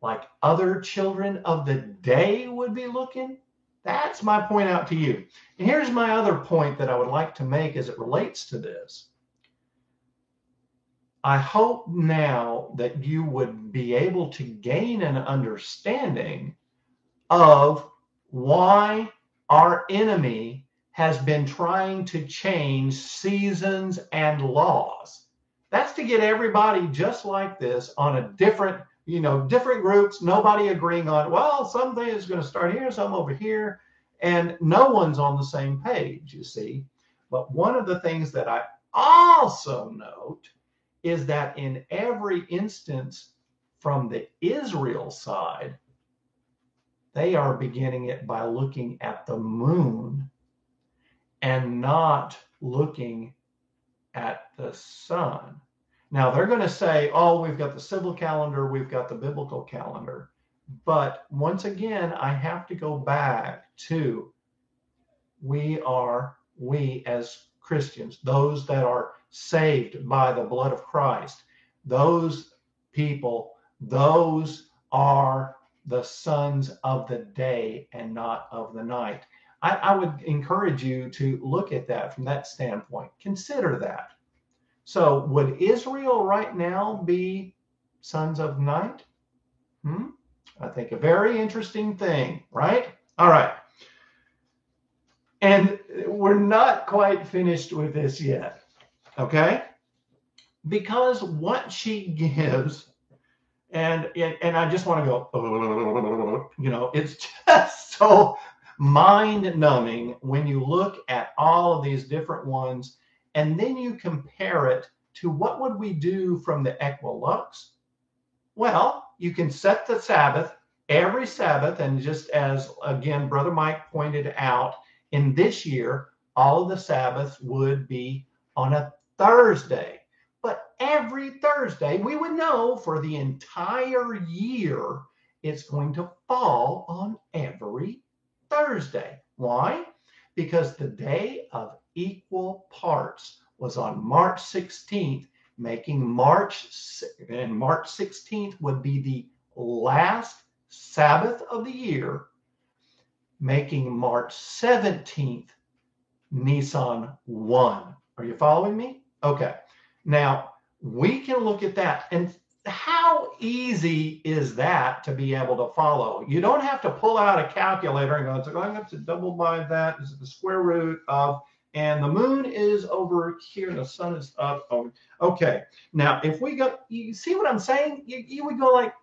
like other children of the day would be looking? That's my point out to you. And here's my other point that I would like to make as it relates to this I hope now that you would be able to gain an understanding of why our enemy has been trying to change seasons and laws. That's to get everybody just like this on a different, you know, different groups, nobody agreeing on, well, something is going to start here, some over here, and no one's on the same page, you see. But one of the things that I also note is that in every instance from the Israel side, they are beginning it by looking at the moon and not looking at the sun. Now they're going to say, oh, we've got the civil calendar, we've got the biblical calendar. But once again, I have to go back to we are, we as Christians, those that are saved by the blood of Christ. Those people, those are the sons of the day and not of the night. I, I, would encourage you to look at that from that standpoint. Consider that. So, would Israel right now be sons of night? Hmm? I think a very interesting thing, right? All right. And we're not quite finished with this yet. Okay? Because what she gives, and and I just want to go, you know, it's just so mind numbing when you look at all of these different ones and then you compare it to what would we do from the equilux well you can set the sabbath every Sabbath, and just as again, Brother Mike pointed out, in this year, all of the Sabbaths would be on a Thursday. But every Thursday, we would know for the entire year, it's going to fall on every Thursday. Why? Because the day of equal parts was on March 16th, making March and March 16th would be the last Sabbath of the year, making March 17th Nisan 1. Are you following me? Okay. Now, we can look at that. And how easy is that to be able to follow? You don't have to pull out a calculator and go, I'm going to double by that. Is the square root of, and the moon is over here, and the sun is up. Oh, okay. Now, if we go, you see what I'm saying? You, you would go like,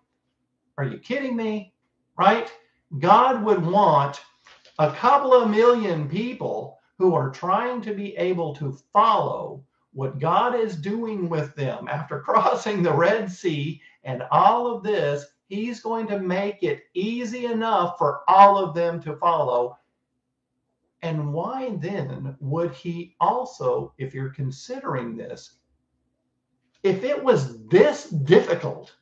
are you kidding me? Right? God would want a couple of million people who are trying to be able to follow what God is doing with them after crossing the Red Sea and all of this, He's going to make it easy enough for all of them to follow. And why then would He also, if you're considering this, if it was this difficult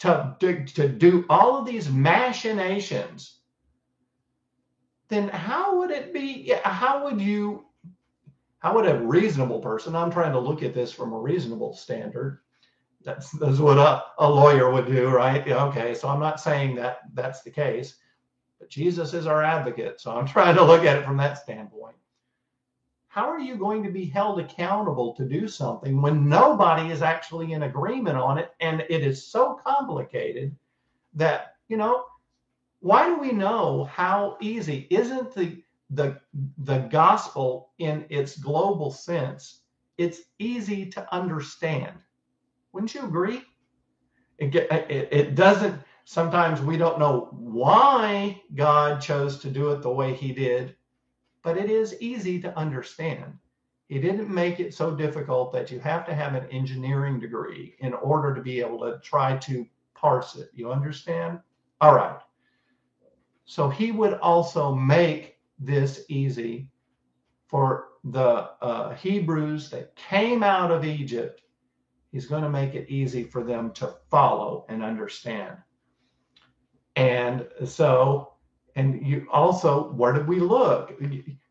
to, to, to do all of these machinations, then how would it be? How would you how would a reasonable person, I'm trying to look at this from a reasonable standard. That's, that's what a, a lawyer would do, right? Yeah, okay, so I'm not saying that that's the case, but Jesus is our advocate. So I'm trying to look at it from that standpoint. How are you going to be held accountable to do something when nobody is actually in agreement on it? And it is so complicated that, you know, why do we know how easy? Isn't the the the gospel in its global sense it's easy to understand. Wouldn't you agree? It, it, it doesn't sometimes we don't know why god chose to do it the way he did but it is easy to understand. He didn't make it so difficult that you have to have an engineering degree in order to be able to try to parse it. You understand? All right. So he would also make this easy for the uh, Hebrews that came out of Egypt. He's going to make it easy for them to follow and understand. And so, and you also, where did we look?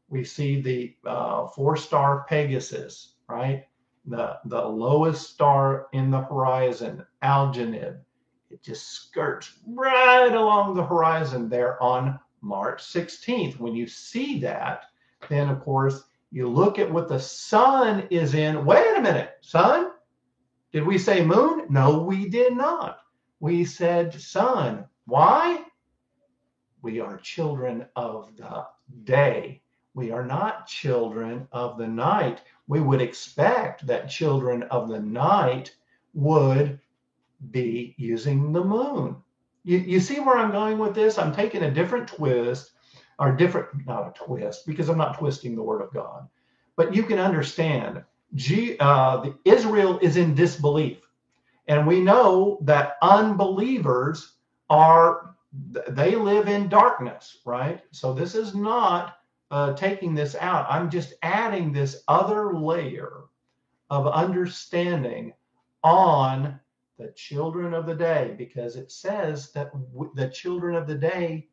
We see the uh, four star Pegasus, right? The, the lowest star in the horizon, Algenib. It just skirts right along the horizon there on March 16th. When you see that, then of course you look at what the sun is in. Wait a minute, sun? Did we say moon? No, we did not. We said sun. Why? We are children of the day. We are not children of the night. We would expect that children of the night would be using the moon. You, you see where I'm going with this? I'm taking a different twist, or different, not a twist, because I'm not twisting the word of God. But you can understand, G, uh, the, Israel is in disbelief. And we know that unbelievers are, they live in darkness, right? So this is not uh, taking this out. I'm just adding this other layer of understanding on the children of the day because it says that w- the children of the day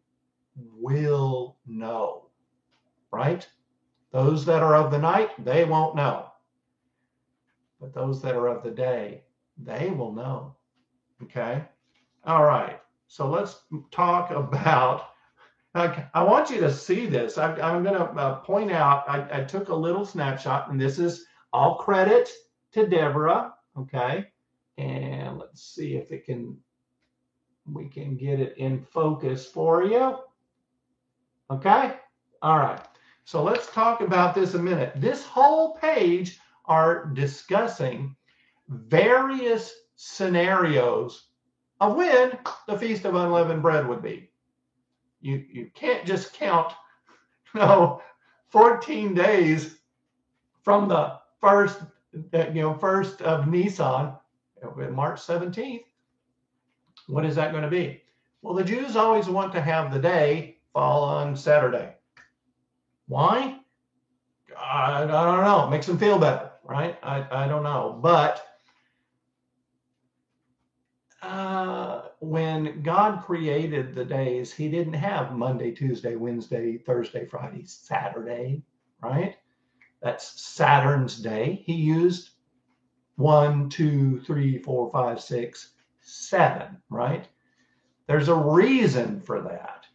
will know, right? Those that are of the night, they won't know. But those that are of the day, they will know. Okay? All right. So let's talk about. I want you to see this. I, am going to uh, point out, I, I took a little snapshot, and this is all credit to Devorah. Okay and let's see if it can, we can get it in focus for you. Okay. All right. So let's talk about this a minute. This whole page are discussing various scenarios of when the Feast of Unleavened Bread would be. You, you can't just count, you know, 14 days from the first, you know, first of Nisan March 17th, what is that going to be? Well, the Jews always want to have the day fall on Saturday. Why? I, I don't know. It makes them feel better, right? I, I don't know. But uh, when God created the days, He didn't have Monday, Tuesday, Wednesday, Thursday, Friday, Saturday, right? That's Saturn's day. He used one, two, three, four, five, six, seven, right? There's a reason for that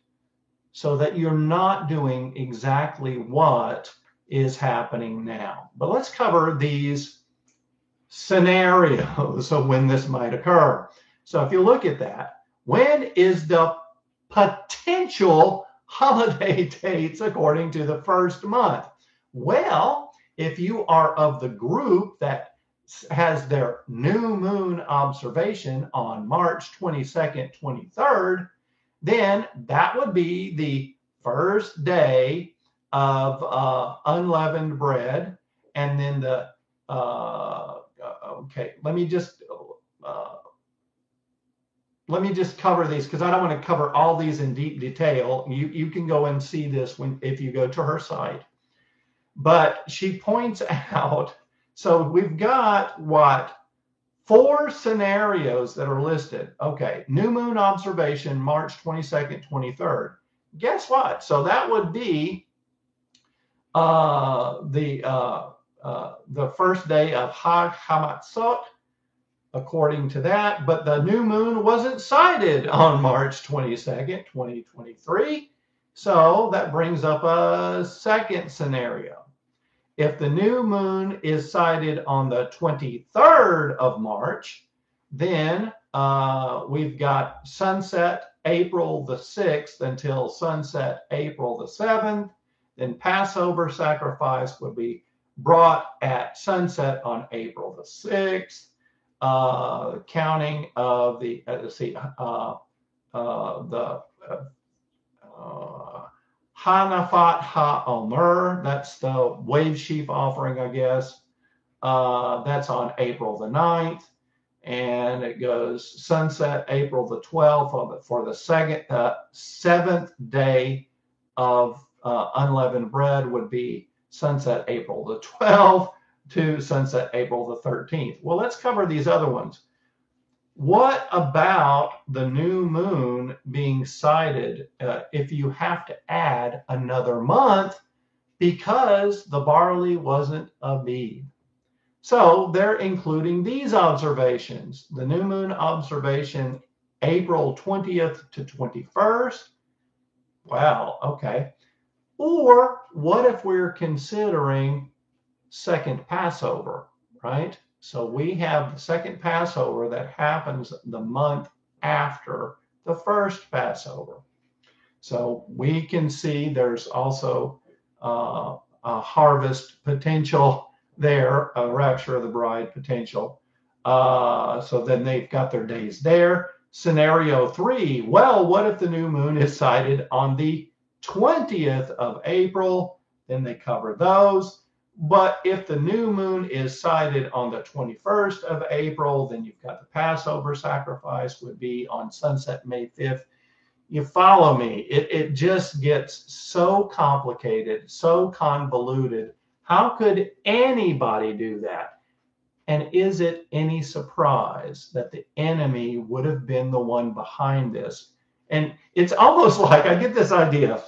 so that you're not doing exactly what is happening now. But let's cover these scenarios of when this might occur. So if you look at that, when is the potential holiday dates according to the first month? Well, if you are of the group that has their new moon observation on March 22nd, 23rd, then that would be the first day of uh, unleavened bread. And then the, uh, okay, let me just, uh, let me just cover these because I don't want to cover all these in deep detail. You, you can go and see this when if you go to her site. But she points out so we've got what? Four scenarios that are listed. Okay, new moon observation, March 22nd, 23rd. Guess what? So that would be uh, the uh, uh, the first day of Hag Hamatzot, according to that. But the new moon wasn't sighted on March 22nd, 2023. So that brings up a second scenario. If the new moon is sighted on the 23rd of March, then uh, we've got sunset April the 6th until sunset April the 7th. Then Passover sacrifice would be brought at sunset on April the 6th. Uh, counting of the, uh, see, uh, uh the uh, uh, Hanafat HaOmer, that's the wave sheaf offering, I guess. Uh, that's on April the 9th. And it goes sunset April the 12th for the second, uh, seventh day of uh, unleavened bread would be sunset April the 12th to sunset April the 13th. Well, let's cover these other ones. What about the new moon being sighted uh, if you have to add another month because the barley wasn't Abib? So they're including these observations the new moon observation April 20th to 21st. Wow, okay. Or what if we're considering second Passover, right? So we have the second Passover that happens the month after the first Passover. So we can see there's also uh, a harvest potential there, a rapture of the bride potential. Uh, so then they've got their days there. Scenario three well, what if the new moon is sighted on the 20th of April? Then they cover those. But if the new moon is sighted on the 21st of April, then you've got the Passover sacrifice would be on sunset May 5th. You follow me. It, it just gets so complicated, so convoluted. How could anybody do that? And is it any surprise that the enemy would have been the one behind this? And it's almost like I get this idea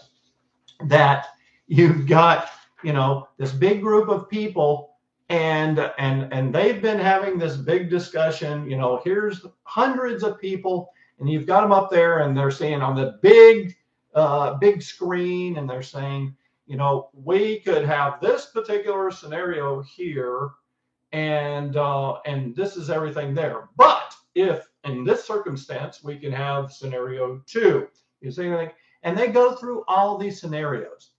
that you've got you know this big group of people and and and they've been having this big discussion you know here's hundreds of people and you've got them up there and they're saying on the big uh, big screen and they're saying you know we could have this particular scenario here and uh, and this is everything there. But if in this circumstance we can have scenario two you see anything and they go through all these scenarios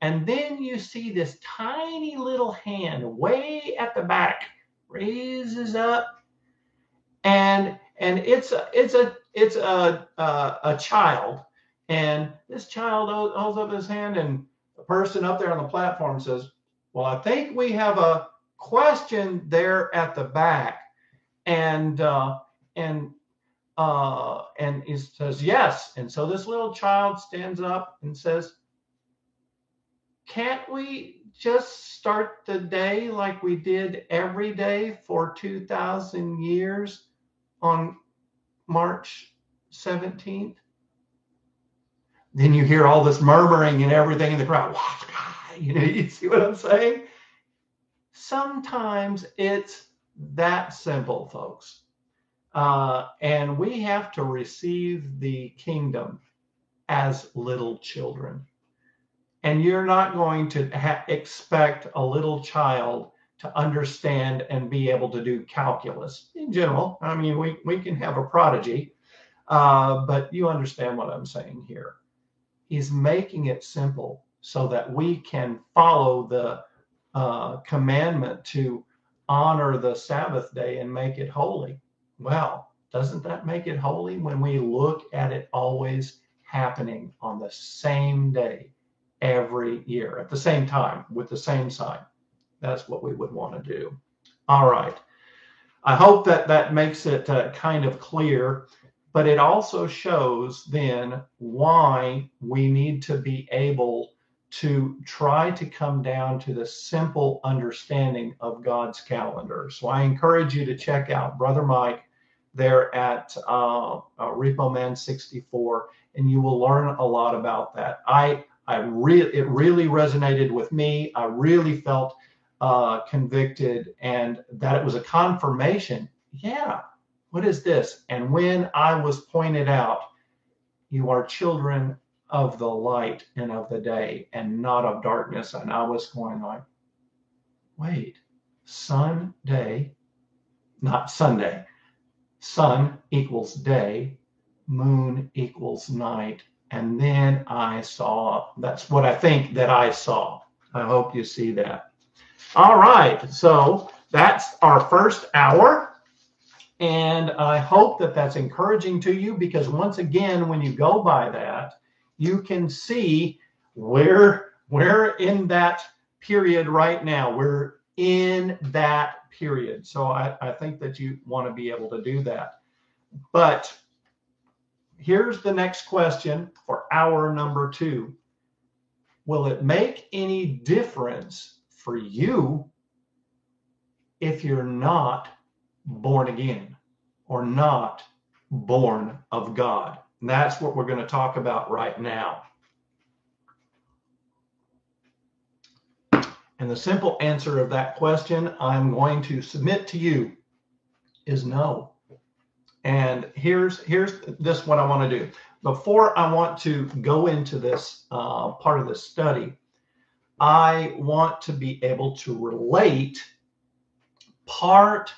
and then you see this tiny little hand way at the back raises up. And and it's a it's a it's a a, a child. And this child holds up his hand and the person up there on the platform says well i think we have a question there at the back. And uh, and uh, and he says, Yes. And so this little child stands up and says, Can't we just start the day like we did every day for 2,000 years on March 17th? Then you hear all this murmuring and everything in the crowd. You know, you see what I'm saying? Sometimes it's that simple, folks. Uh, and we have to receive the kingdom as little children. And you're not going to ha- expect a little child to understand and be able to do calculus in general. I mean, we, we can have a prodigy, uh, but you understand what I'm saying here. He's making it simple so that we can follow the uh, commandment to honor the Sabbath day and make it holy. Well, doesn't that make it holy when we look at it always happening on the same day every year at the same time with the same sign? That's what we would want to do. All right. I hope that that makes it uh, kind of clear, but it also shows then why we need to be able to try to come down to the simple understanding of God's calendar. So I encourage you to check out Brother Mike there at uh, uh, Repo Man 64, and you will learn a lot about that. I I really it really resonated with me. I really felt uh, convicted, and that it was a confirmation. Yeah, what is this? And when I was pointed out, you are children of the light and of the day and not of darkness. And I was going like, wait, Sunday, not Sunday. Sun equals day, moon equals night. And then I saw, that's what I think that I saw. I hope you see that. All right. So that's our first hour. And I hope that that's encouraging to you because once again, when you go by that, you can see where we're in that period right now. We're in that period. So I, I think that you want to be able to do that. But here's the next question for hour number two. Will it make any difference for you if you're not born again or not born of God? And that's what we're going to talk about right now. And the simple answer of that question I'm going to submit to you is no. And here's here's this what I want to do. Before I want to go into this uh, part of the study, I want to be able to relate part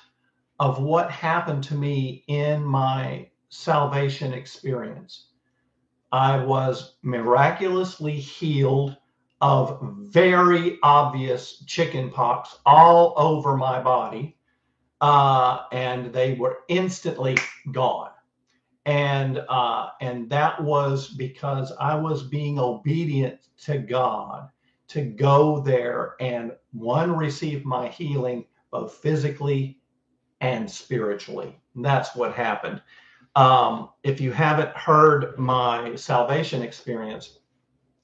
of what happened to me in my salvation experience. I was miraculously healed of very obvious chicken pox all over my body, uh, and they were instantly gone. And uh, and that was because I was being obedient to God to go there and one receive my healing both physically and spiritually. And that's what happened. Um, if you haven't heard my salvation experience,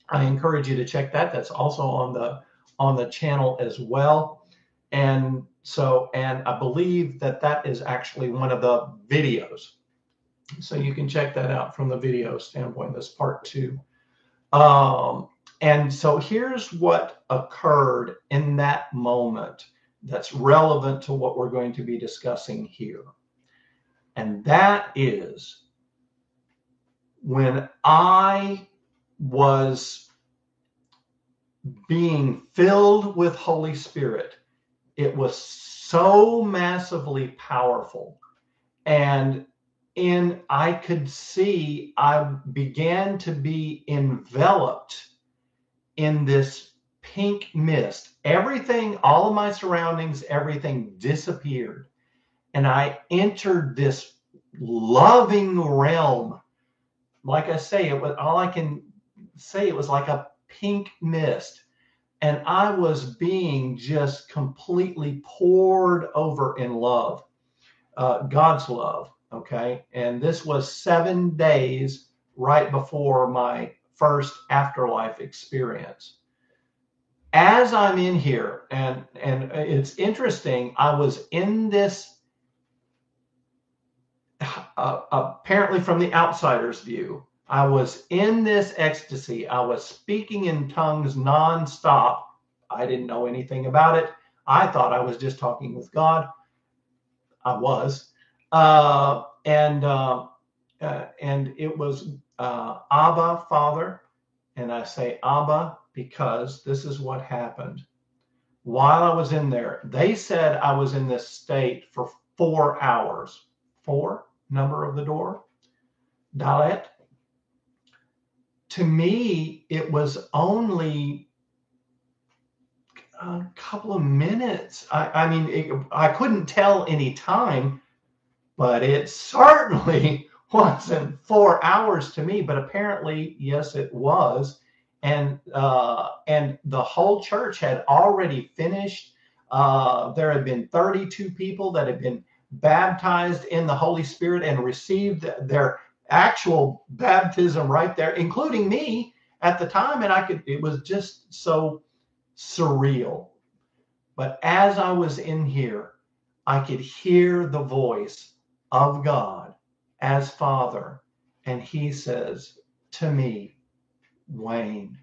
I encourage you to check that. That's also on the on the channel as well. And so, and I believe that that is actually one of the videos. So you can check that out from the video standpoint. That's part two. Um, and so here's what occurred in that moment that's relevant to what we're going to be discussing here. And that is when I was being filled with Holy Spirit, it was so massively powerful. And in I could see I began to be enveloped in this pink mist. Everything, all of my surroundings, everything disappeared and I entered this loving realm. Like I say, it was all I can say. It was like a pink mist, and I was being just completely poured over in love, uh, God's love, Okay. And this was seven days right before my first afterlife experience. As I'm in here, and and it's interesting, I was in this uh, apparently from the outsider's view. I was in this ecstasy. I was speaking in tongues nonstop. I didn't know anything about it. I thought I was just talking with God. I was, uh, and uh, uh, and it was uh, Abba, Father, and I say Abba because this is what happened. While I was in there, they said I was in this state for four hours. Four number of the door, Dalet. To me, it was only a couple of minutes. I, I mean, it, I couldn't tell any time, but it certainly wasn't four hours to me. But apparently, yes, it was. And uh, and the whole church had already finished. Uh, there had been 32 people that had been baptized in the Holy Spirit and received their actual baptism right there, including me at the time. And I could, it was just so surreal. But as I was in here, I could hear the voice of God as Father. And He says to me, Wayne,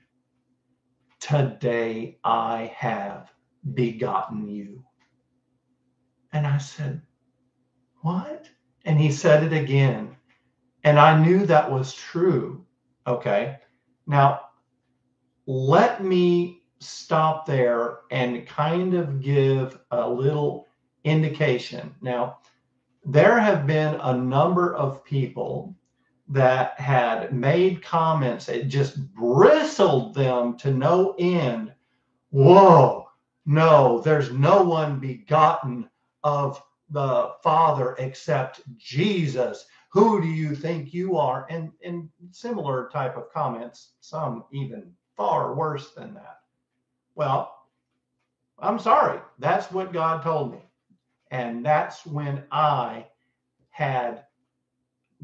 today I have begotten you. And I said, What? And he said it again. And I knew that was true. Okay. Now, let me stop there and kind of give a little indication. Now, there have been a number of people that had made comments that just bristled them to no end. Whoa, no, there's no one begotten of the Father except Jesus. Who do you think you are? And, and similar type of comments, some even far worse than that. Well, I'm sorry. That's what God told me. And that's when I had,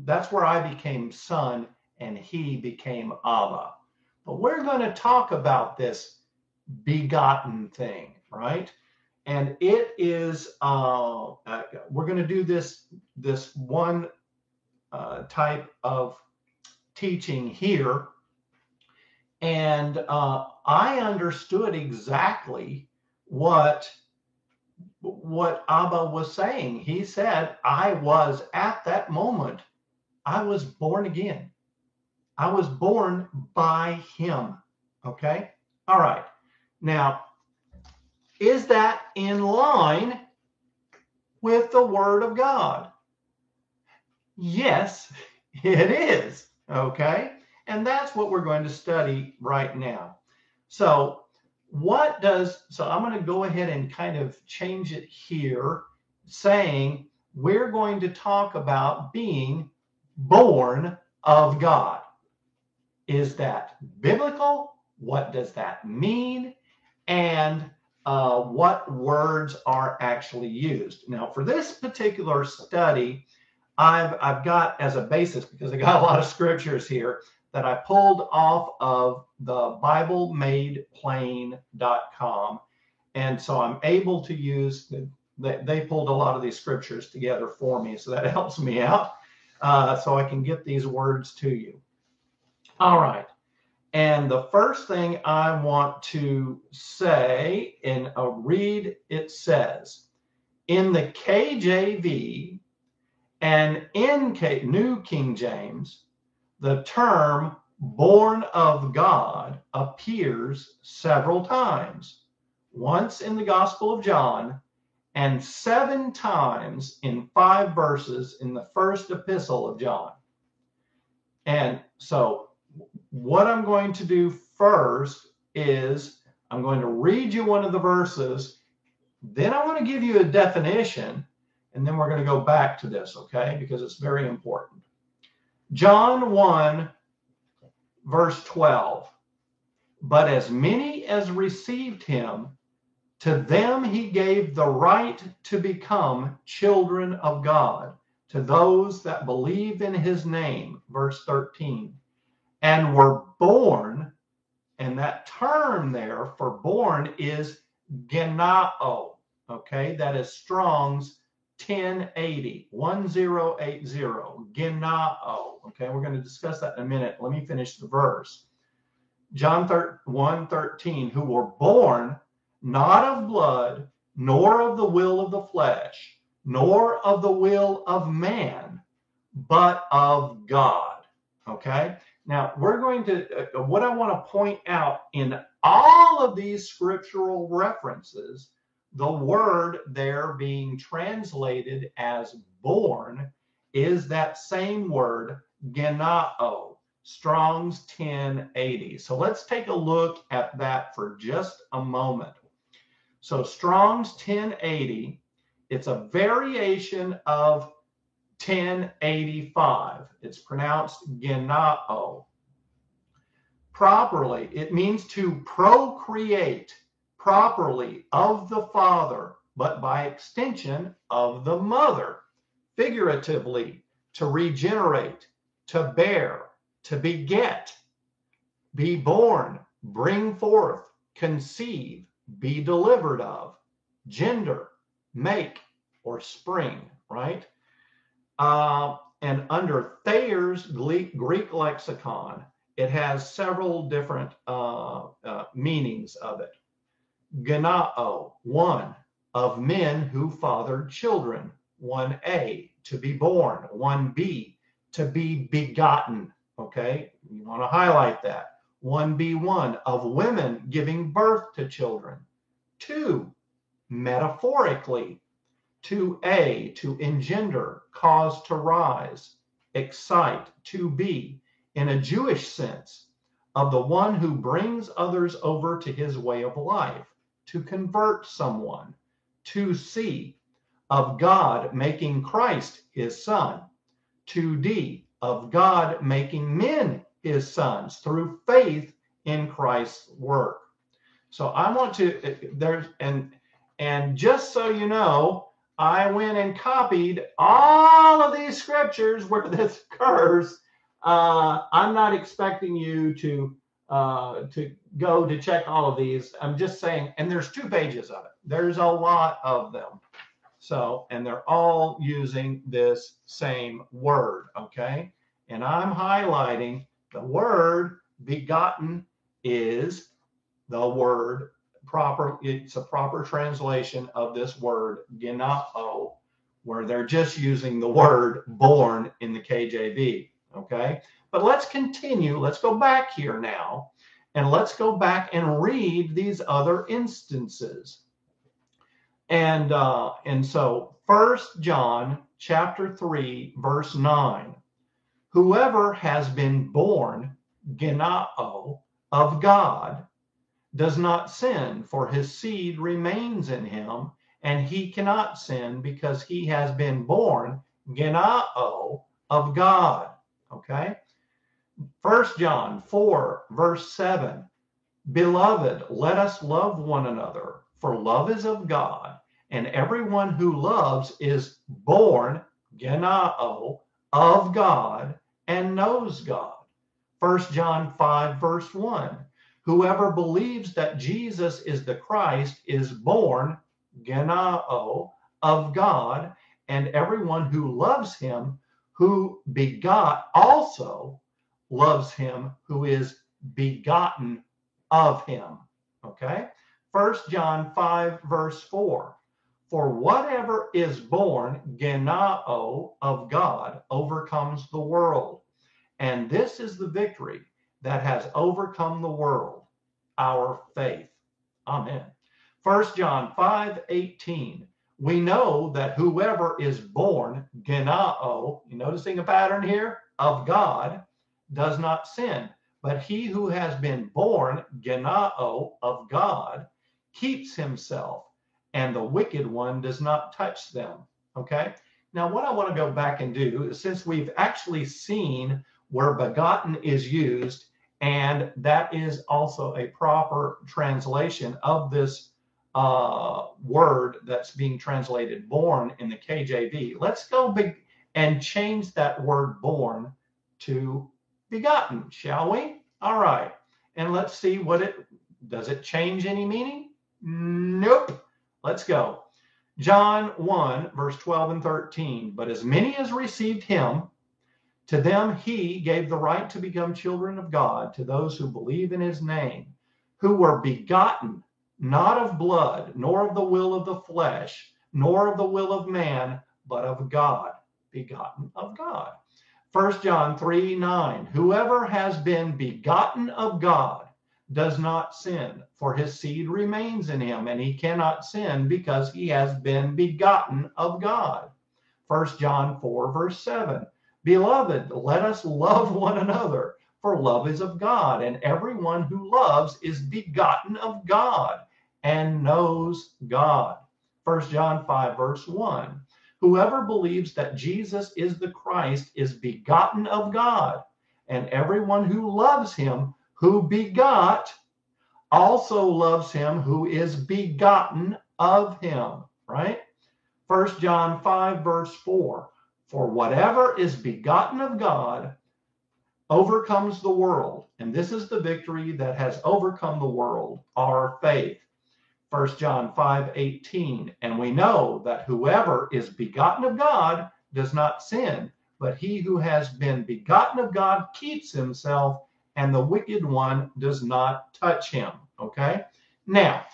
that's where I became son and he became Abba. But we're going to talk about this begotten thing, right? And it is, uh, uh, we're going to do this, this one uh, type of teaching here and uh, I understood exactly what what Abba was saying. He said, I was at that moment, I was born again. I was born by him. Okay. All right. Now, is that in line with the word of God? Yes, it is. Okay. And that's what we're going to study right now. So, what does, so I'm going to go ahead and kind of change it here, saying we're going to talk about being born of God. Is that biblical? What does that mean? And uh, what words are actually used. Now, for this particular study, I've, I've got as a basis, because I got a lot of scriptures here, that I pulled off of the BibleMadePlain.com. And so I'm able to use, the, they, they pulled a lot of these scriptures together for me. So that helps me out uh, so I can get these words to you. All right. And the first thing I want to say in a read, it says, in the KJV and in K, New King James, the term born of God appears several times, once in the Gospel of John and seven times in five verses in the first epistle of John. And so, what I'm going to do first is I'm going to read you one of the verses, then I want to give you a definition, and then we're going to go back to this, okay? Because it's very important. John 1, verse 12. But as many as received him, to them he gave the right to become children of God, to those that believe in his name, verse 13, and were born. And that term there for born is genao. Okay, that is Strong's 1080, 1080, genao. Okay, we're going to discuss that in a minute. Let me finish the verse. John 1 13, who were born not of blood, nor of the will of the flesh, nor of the will of man, but of God. Okay? Now, we're going to, uh, what I want to point out in all of these scriptural references, the word there being translated as born is that same word, genao, Strong's 1080. So let's take a look at that for just a moment. So Strong's 1080, it's a variation of 1085. It's pronounced genao. Properly, it means to procreate properly of the father, but by extension of the mother. Figuratively, to regenerate, to bear, to beget, be born, bring forth, conceive, be delivered of, gender, make, or spring, right? Uh, and under Thayer's Greek lexicon, it has several different uh, uh, meanings of it. Genao, one, of men who fathered children. 1a, to be born. 1b, to be begotten. Okay, you want to highlight that. 1b1 of women giving birth to children. 2. Metaphorically. 2a to engender, cause to rise, excite. 2b in a Jewish sense of the one who brings others over to his way of life, to convert someone. To C, of God making Christ his son. 2d of God making men his sons through faith in Christ's work. So I want to there's and and just so you know, I went and copied all of these scriptures where this occurs. Uh, I'm not expecting you to uh, to go to check all of these. I'm just saying, and there's two pages of it. There's a lot of them. So, and they're all using this same word, okay? And I'm highlighting the word begotten is the word proper. It's a proper translation of this word genao, where they're just using the word born in the KJV. Okay. But let's continue. Let's go back here now and let's go back and read these other instances. And uh, and so First John chapter 3 verse 9 Whoever has been born, genao, of God, does not sin, for his seed remains in him, and he cannot sin because he has been born, genao, of God. Okay? First John 4, verse 7. Beloved, let us love one another, for love is of God, and everyone who loves is born, genao, of God and knows God. 1 John 5, verse 1. Whoever believes that Jesus is the Christ is born, genao, of God, and everyone who loves him, who begot, also loves him who is begotten of him. Okay? 1 John 5, verse 4. For whatever is born, genao, of God, overcomes the world. And this is the victory that has overcome the world, our faith. Amen. 1 John 5 18. We know that whoever is born, genao, you noticing a pattern here, of God, does not sin. But he who has been born, genao, of God, keeps himself and the wicked one does not touch them. Okay. Now, what I want to go back and do is since we've actually seen where begotten is used, and that is also a proper translation of this uh, word that's being translated born in the KJV. Let's go big and change that word born to begotten, shall we? All right. And let's see what it does it change any meaning? Nope. Let's go. John 1, verse 12 and 13. But as many as received him, to them he gave the right to become children of God, to those who believe in his name, who were begotten not of blood, nor of the will of the flesh, nor of the will of man, but of God, begotten of God. 1 John 3 9. Whoever has been begotten of God does not sin, for his seed remains in him, and he cannot sin because he has been begotten of God. 1 John 4, verse 7. Beloved, let us love one another, for love is of God, and everyone who loves is begotten of God and knows God. 1 John 5, verse 1. Whoever believes that Jesus is the Christ is begotten of God, and everyone who loves him who begot also loves him who is begotten of him, right? 1 John 5, verse 4. For whatever is begotten of God overcomes the world. And this is the victory that has overcome the world, our faith. 1 John 5 18. And we know that whoever is begotten of God does not sin, but he who has been begotten of God keeps himself, and the wicked one does not touch him. Okay? Now,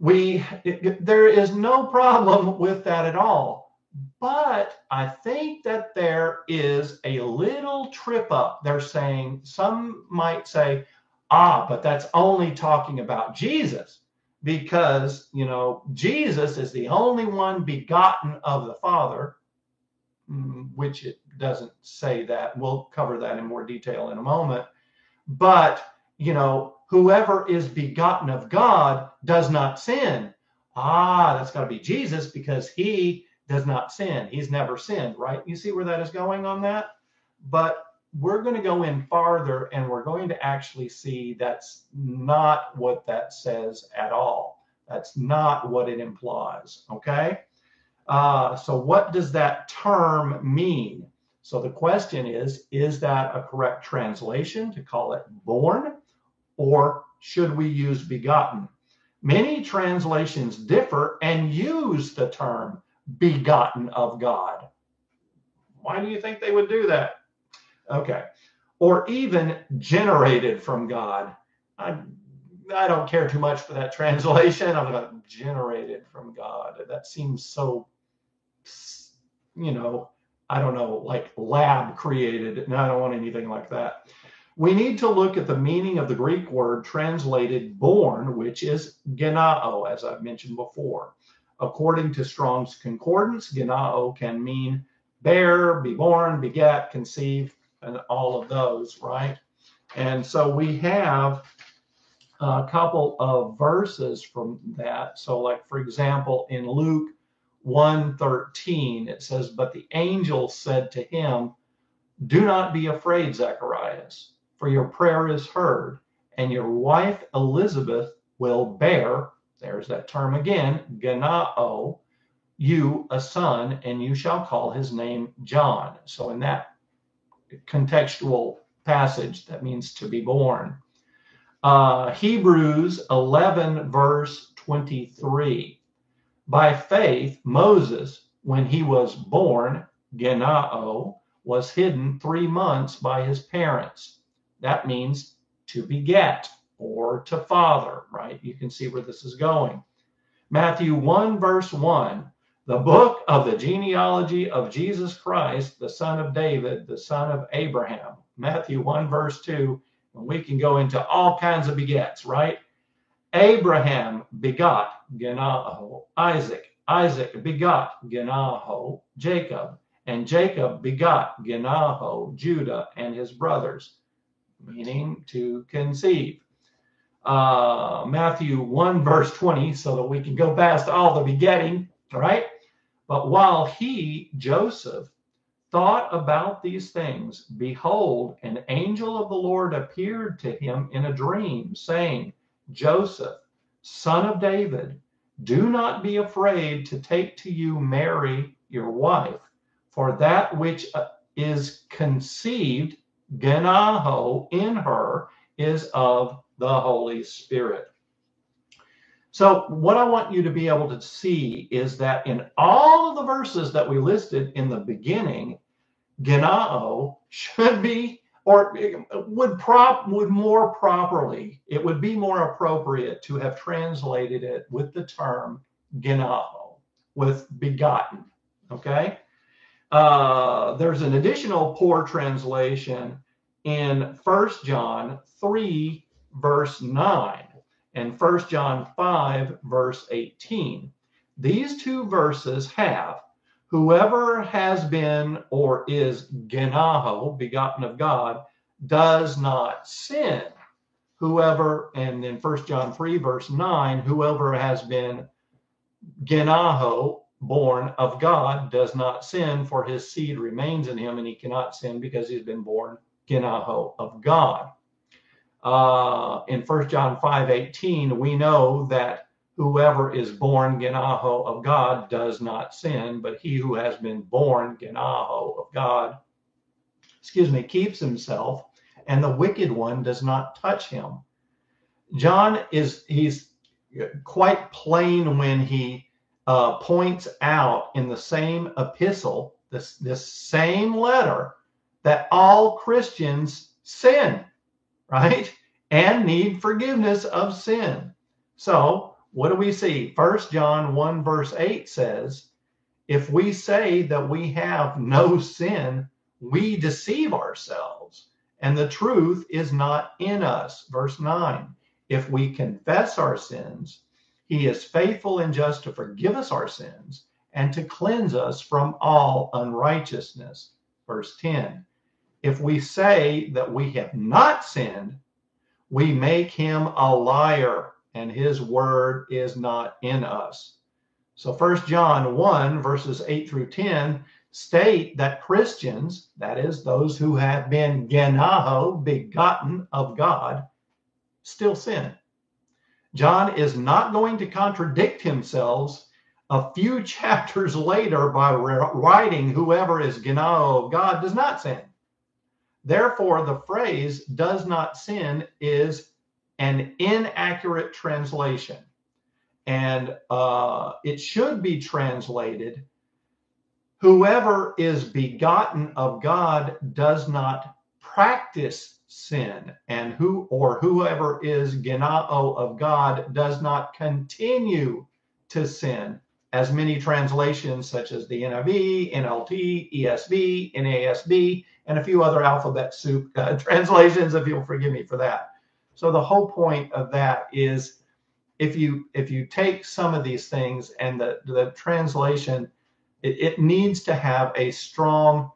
we it, there is no problem with that at all. But I think that there is a little trip up. They're saying, some might say, ah, but that's only talking about Jesus because you know Jesus is the only one begotten of the Father, mm, which it doesn't say that. We'll cover that in more detail in a moment. But you know, whoever is begotten of God does not sin. Ah, that's got to be Jesus because he does not sin. He's never sinned, right? You see where that is going on that? But we're going to go in farther and we're going to actually see that's not what that says at all. That's not what it implies. Okay. Uh, so, what does that term mean? So, the question is Is that a correct translation to call it born, or should we use begotten? Many translations differ and use the term begotten of God. Why do you think they would do that? Okay. Or even generated from God. I, I don't care too much for that translation. I'm going generated from God. That seems so, you know, I don't know, like lab created. And I don't want anything like that. We need to look at the meaning of the Greek word translated born, which is genao, as I've mentioned before. According to Strong's Concordance, genao can mean bear, be born, beget, conceive, and all of those, right? And so we have a couple of verses from that. So, like for example, in Luke 1:13, it says, But the angel said to him, Do not be afraid, Zacharias, for your prayer is heard, and your wife Elizabeth will bear, there's that term again, Genao, you a son, and you shall call his name John. So in that contextual passage that means to be born. Uh, Hebrews 11, verse 23. By faith, Moses, when he was born, Genao, was hidden three months by his parents. That means to beget or to father, right? You can see where this is going. Matthew 1, verse 1 the book of the genealogy of Jesus Christ, the son of David, the son of Abraham. Matthew 1, verse 2. And we can go into all kinds of begets, right? Abraham begot Genaho, Isaac. Isaac begot Genaho, Jacob. And Jacob begot Genaho, Judah, and his brothers, meaning to conceive. Uh, Matthew 1, verse 20, so that we can go past all the begetting, right? But while he, Joseph, thought about these things, behold, an angel of the Lord appeared to him in a dream, saying, Joseph, son of David, do not be afraid to take to you Mary, your wife, For that which uh, is conceived, genaho, in her, is of the Holy Spirit. So, what I want you to be able to see is that in all of the verses that we listed in the beginning, genao should be, or would prop would more properly, it would be more appropriate to have translated it with the term genao, with begotten. Okay. Uh, there's an additional poor translation in First John 3, verse 9, and 1 John 5, verse 18. These two verses have whoever has been or is genaho, begotten of God, does not sin. Whoever, and then 1 John 3, verse 9, whoever has been genaho, born of God, does not sin, for his seed remains in him, and he cannot sin because he's been born genaho of God. Uh, in 1 John 5 18, we know that whoever is born genaho of God does not sin, but he who has been born genaho of God, excuse me, keeps himself, and the wicked one does not touch him. John is he's quite plain when he uh, points out in the same epistle, this this same letter, that all Christians sin, right? And need forgiveness of sin. So, what do we see? First John 1, verse 8 says, If we say that we have no sin, we deceive ourselves, and the truth is not in us. Verse 9, If we confess our sins, he is faithful and just to forgive us our sins and to cleanse us from all unrighteousness. Verse 10 if we say that we have not sinned, we make him a liar and his word is not in us. So First John 1 verses 8 through 10 state that Christians, that is those who have been genaho, begotten of God, still sin. John is not going to contradict himself a few chapters later by writing whoever is genaho of God does not sin. Therefore, the phrase does not sin is an inaccurate translation. And uh, it should be translated whoever is begotten of God does not practice sin and who or whoever is genao of God does not continue to sin as many translations such as the NIV, NLT, ESV, NASB and a few other alphabet soup uh, translations, if you'll forgive me for that. So the whole point of that is if you if you take some of these things and the the translation, it, it needs to have a strong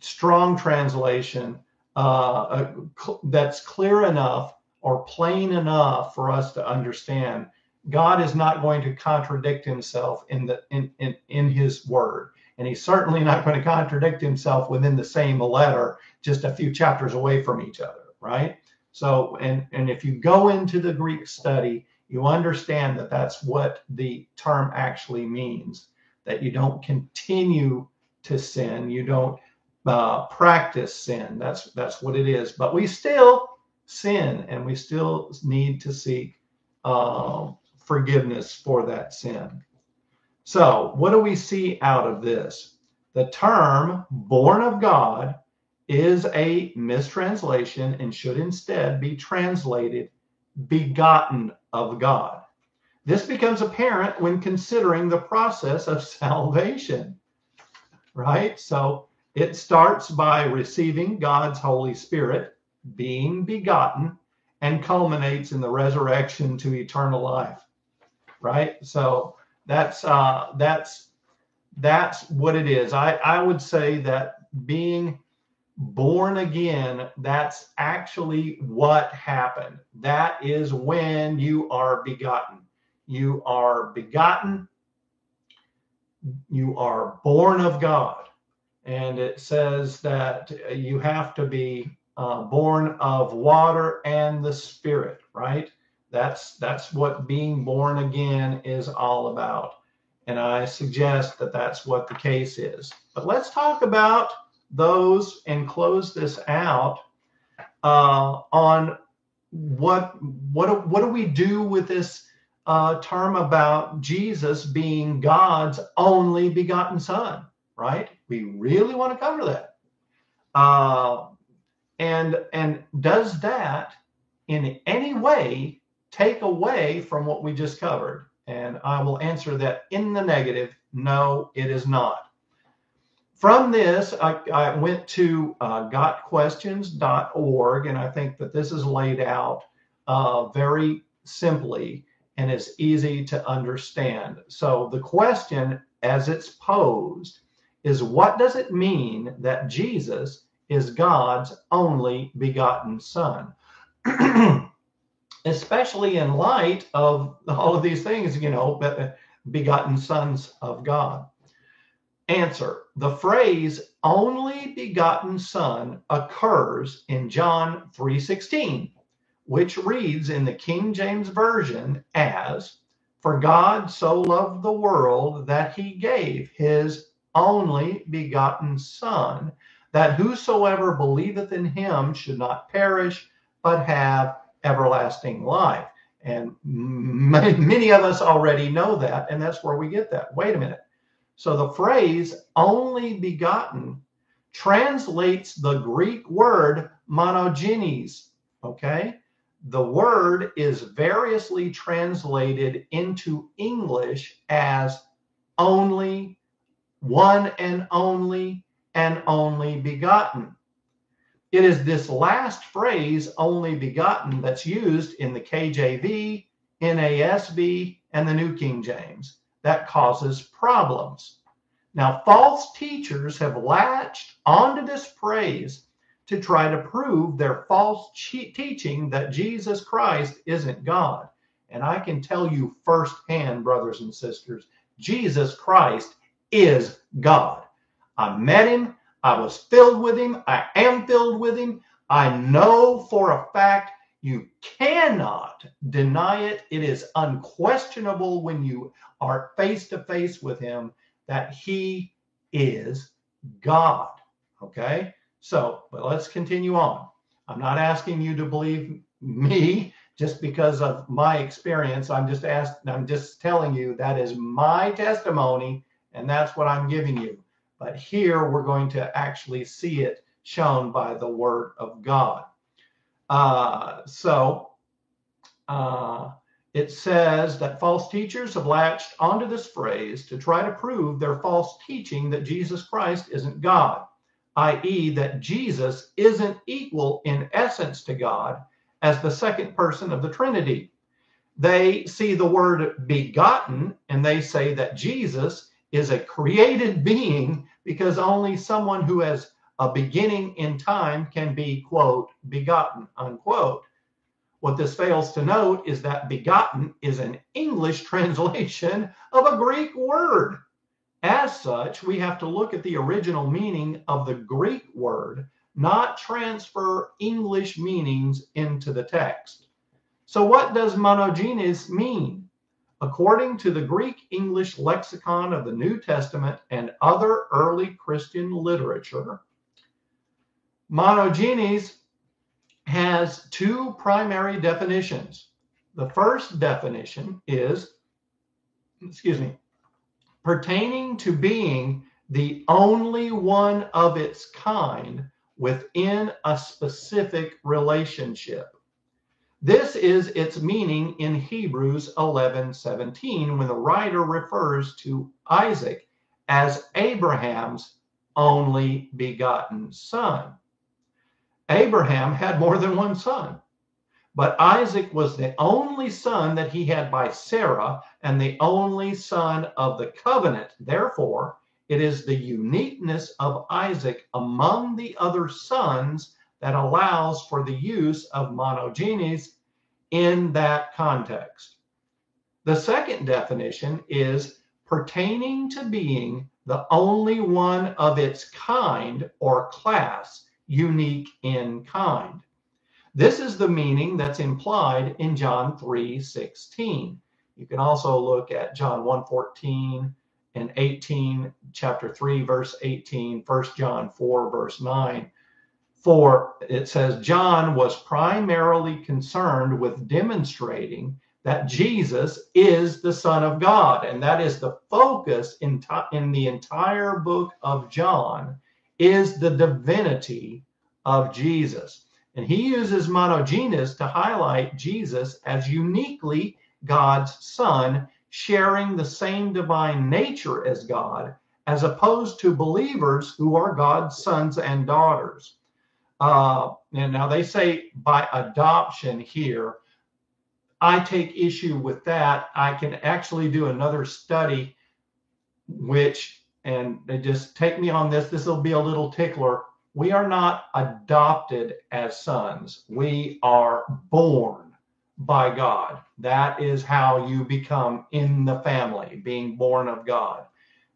strong translation uh, cl- that's clear enough or plain enough for us to understand. God is not going to contradict himself in the in, in, in his word and he's certainly not going to contradict himself within the same letter, just a few chapters away from each other, right? So, and and if you go into the Greek study, you understand that that's what the term actually means. That you don't continue to sin, you don't uh, practice sin. That's that's what it is. But we still sin, and we still need to seek uh, forgiveness for that sin. So, what do we see out of this? The term born of God is a mistranslation and should instead be translated begotten of God. This becomes apparent when considering the process of salvation, right? So it starts by receiving God's Holy Spirit, being begotten, and culminates in the resurrection to eternal life, right? So that's uh, that's that's what it is. I I would say that being born again, that's actually what happened. That is when you are begotten. You are begotten. You are born of God. And it says that you have to be uh, born of water and the Spirit, right? That's that's what being born again is all about. And I suggest that that's what the case is. But let's talk about those and close this out uh, on what what what do we do with this uh, term about Jesus being God's only begotten Son? Right? We really want to cover that. Uh, and and does that in any way take away from what we just covered? And I will answer that in the negative. No, it is not. From this, I, I went to uh, gotquestions.org, and I think that this is laid out uh, very simply and is easy to understand. So the question, as it's posed, is what does it mean that Jesus is God's only begotten Son? especially in light of all of these things, you know, begotten sons of God. Answer The phrase only begotten son occurs in John 3:16, which reads in the King James Version as For God so loved the world that he gave his only begotten son that whosoever believeth in him should not perish but have everlasting life. And many of us already know that, and that's where we get that. Wait a minute. So the phrase only begotten translates the Greek word monogenes. Okay. The word is variously translated into English as only, one and only, and only begotten. It is this last phrase, only begotten, that's used in the KJV, NASB, and the New King James that causes problems. Now, false teachers have latched onto this phrase to try to prove their false teaching that Jesus Christ isn't God. And I can tell you firsthand, brothers and sisters, Jesus Christ is God. I met him. I was filled with him. I am filled with him. I know for a fact you cannot deny it. It is unquestionable when you are face to face with him that he is God. Okay? So, but let's continue on. I'm not asking you to believe me just because of my experience. I'm just asking, I'm just telling you that is my testimony and that's what I'm giving you. But here we're going to actually see it shown by the word of God. Uh, so uh, it says that false teachers have latched onto this phrase to try to prove their false teaching that Jesus Christ isn't God, i.e., that Jesus isn't equal in essence to God as the second person of the Trinity. They see the word begotten and they say that Jesus is a created being because only someone who has a beginning in time can be, quote, begotten, unquote. What this fails to note is that begotten is an English translation of a Greek word. As such, we have to look at the original meaning of the Greek word, not transfer English meanings into the text. So, what does monogenes mean? According to the Greek English lexicon of the New Testament and other early Christian literature, monogenes has two primary definitions. The first definition is, excuse me, pertaining to being the only one of its kind within a specific relationship. This is its meaning in Hebrews 11 17, when the writer refers to Isaac as Abraham's only begotten son. Abraham had more than one son, but Isaac was the only son that he had by Sarah and the only son of the covenant. Therefore, it is the uniqueness of Isaac among the other sons that allows for the use of monogenes in that context. The second definition is pertaining to being the only one of its kind or class, unique in kind. This is the meaning that's implied in John 3 16. You can also look at John 1 14, in 18, chapter 3, verse 18, 1 John 4, verse 9. For it says, John was primarily concerned with demonstrating that Jesus is the Son of God. And that is the focus in, in the entire book of John is the divinity of Jesus. And he uses monogenes to highlight Jesus as uniquely God's Son, sharing the same divine nature as God, as opposed to believers who are God's sons and daughters. Uh, and now they say by adoption here. I take issue with that. I can actually do another study, which, and they just take me on this. This will be a little tickler. We are not adopted as sons, we are born by God. That is how you become in the family, being born of God.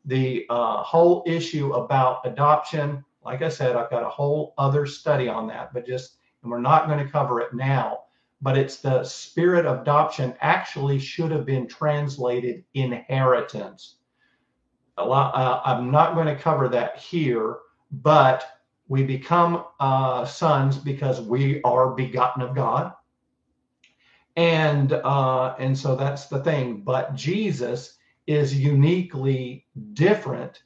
The uh, whole issue about adoption, like I said, I've got a whole other study on that, but just, and we're not going to cover it now but it's the spirit of adoption actually should have been translated inheritance. Lot, uh, I'm not going to cover that here, but we become uh, sons because we are begotten of God. And uh, and so that's the thing. But Jesus is uniquely different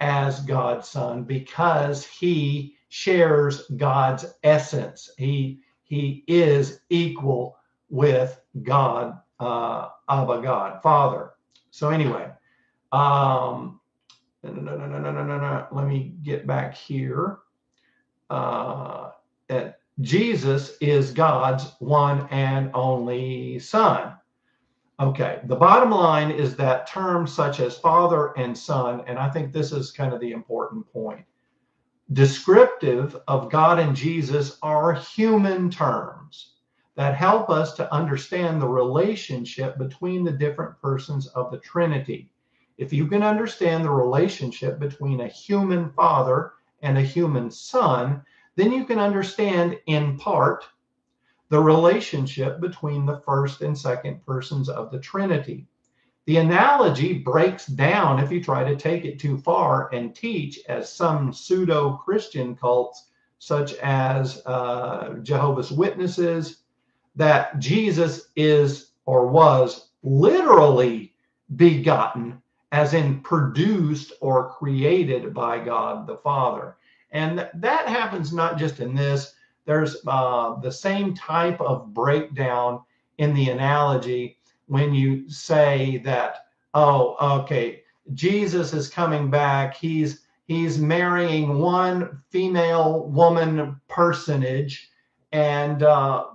as God's son because he shares God's essence. He he is equal with God, uh, Abba God, Father. So anyway, um, no, no, no, no, no, no, no, Let me get back here. Uh, Jesus is God's one and only Son. Okay, the bottom line is that terms such as Father and Son, and I think this is kind of the important point descriptive of God and Jesus are human terms that help us to understand the relationship between the different persons of the Trinity. If you can understand the relationship between a human father and a human son, then you can understand in part the relationship between the first and second persons of the Trinity. The analogy breaks down if you try to take it too far and teach, as some pseudo Christian cults, such as uh, Jehovah's Witnesses, that Jesus is or was literally begotten, as in produced or created by God the Father. And that happens not just in this, there's uh, the same type of breakdown in the analogy when you say that, oh, okay, Jesus is coming back. He's he's marrying one female woman personage, and uh,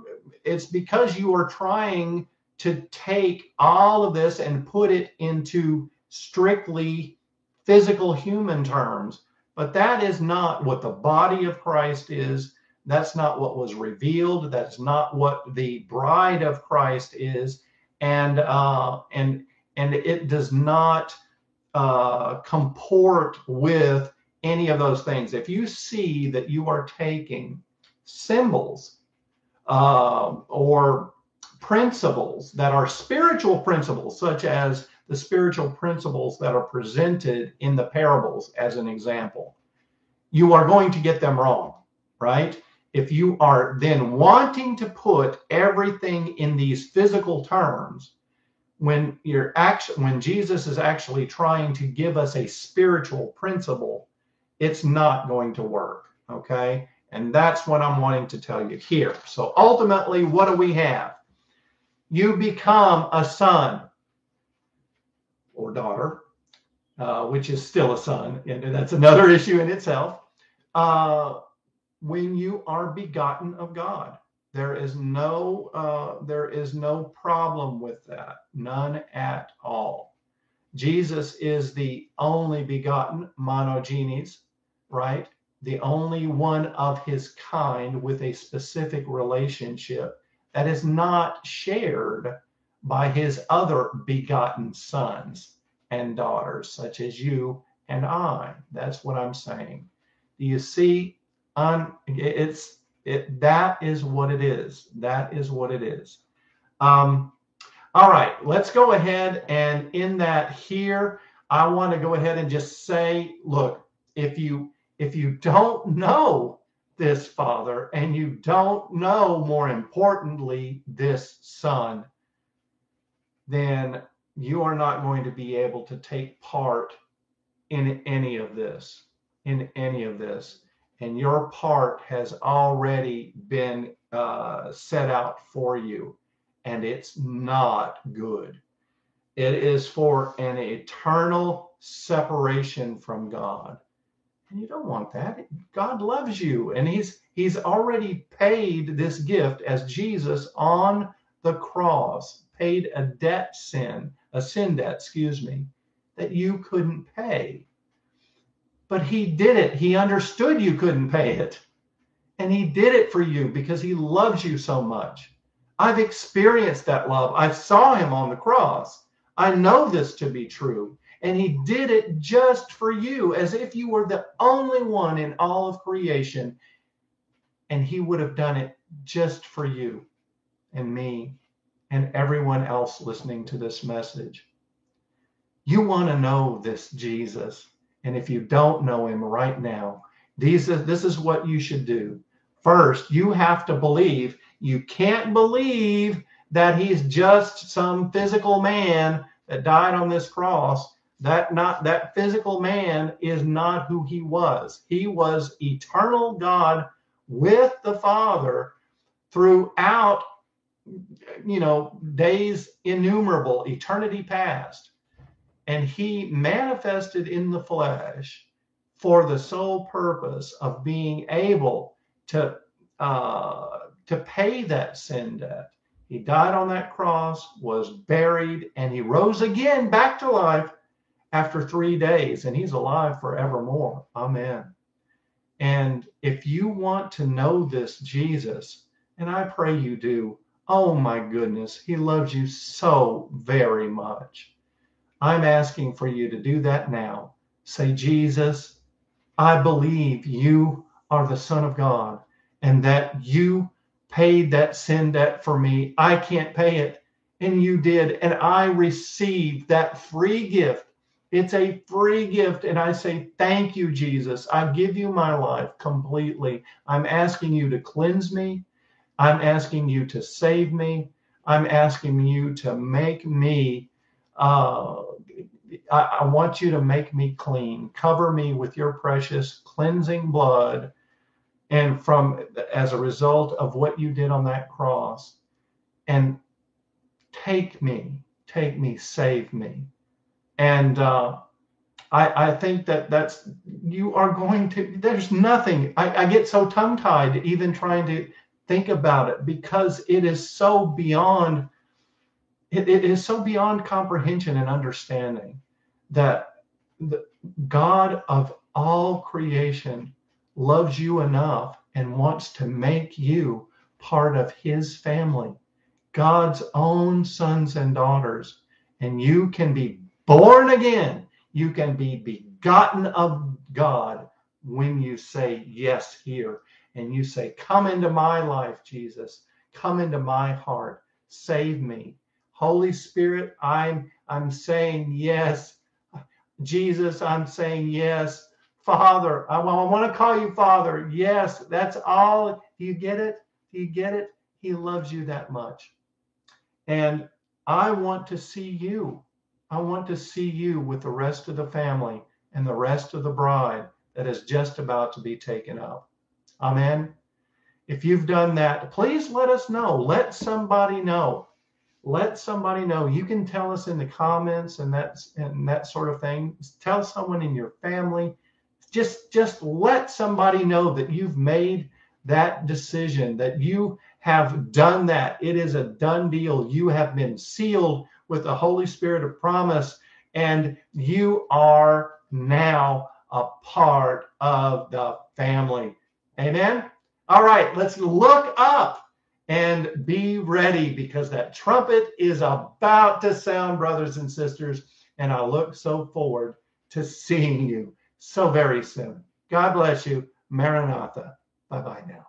it's because you are trying to take all of this and put it into strictly physical human terms. But that is not what the body of Christ is. That's not what was revealed. That's not what the bride of Christ is and uh, and and it does not uh, comport with any of those things. If you see that you are taking symbols uh, or principles that are spiritual principles, such as the spiritual principles that are presented in the parables, as an example, you are going to get them wrong, right? If you are then wanting to put everything in these physical terms when you're actually when jesus is actually trying to give us a spiritual principle it's not going to work okay? And that's what i'm wanting to tell you here. So ultimately what do we have? You become a son or daughter uh, which is still a son and that's another issue in itself. Uh, when you are begotten of God. There is no uh, there is no problem with that, none at all. Jesus is the only begotten monogenes, right? The only one of his kind with a specific relationship that is not shared by his other begotten sons and daughters, such as you and I. That's what I'm saying. Do you see it's it that is what it is. That is what it is. Um, all right, let's go ahead and in that here, I want to go ahead and just say, look, if you if you don't know this father and you don't know more importantly this son, then you are not going to be able to take part in any of this, in any of this. And your part has already been uh, set out for you, and it's not good. It is for an eternal separation from God. And you don't want that. God loves you, and He's He's already paid this gift as Jesus on the cross paid a debt sin, a sin debt, excuse me, that you couldn't pay. But he did it. He understood you couldn't pay it. And he did it for you because he loves you so much. I've experienced that love. I saw him on the cross. I know this to be true. And he did it just for you, as if you were the only one in all of creation. And he would have done it just for you and me and everyone else listening to this message. You want to know this Jesus. And if you don't know him right now, these, this is what you should do. First, you have to believe. You can't believe that he's just some physical man that died on this cross. That not that physical man is not who he was. He was eternal God with the Father throughout you know, days innumerable, eternity past. And he manifested in the flesh for the sole purpose of being able to uh, to pay that sin debt. He died on that cross, was buried, and he rose again back to life after three days, and he's alive forevermore. Amen. And if you want to know this Jesus, and I pray you do, Oh my goodness, He loves you so very much. I'm asking for you to do that now. Say, Jesus, I believe you are the Son of God and that you paid that sin debt for me. I can't pay it, and you did. And I received that free gift. It's a free gift. And I say, Thank you, Jesus. I give you my life completely. I'm asking you to cleanse me I'm asking you to save me. I'm asking you to make me, uh, I, I want you to make me clean. Cover me with your precious cleansing blood. And from, as a result of what you did on that cross, and take me, take me, save me. And, uh, I, I, think that that's you are going to there's nothing I, I get so tongue tied even trying to think about it because it is so beyond it, it is so beyond comprehension and understanding that the God of all creation loves you enough and wants to make you part of his family, God's own sons and daughters. And you can be born again. You can be begotten of God when you say yes here and you say, Come into my life, Jesus. Come into my heart. Save me. Holy Spirit, I'm I'm saying yes. Jesus, I'm saying yes. Father, I, I want to call you Father. Yes, that's all. Do you get it? Do you get it? He loves you that much. And I want to see you. I want to see you with the rest of the family and the rest of the bride that is just about to be taken up. Amen. If you've done that, please let us know. Let somebody know. Let somebody know. You can tell us in the comments and that's and that sort of thing. Tell someone in your family. Just just let somebody know that you've made that decision, that you have done that. It is a done deal. You have been sealed with the Holy Spirit of promise, and you are now a part of the family. Amen. All right, let's look up and be ready because that trumpet is about to sound, brothers and sisters. And I look so forward to seeing you so very soon. God bless you. Maranatha. Bye bye now.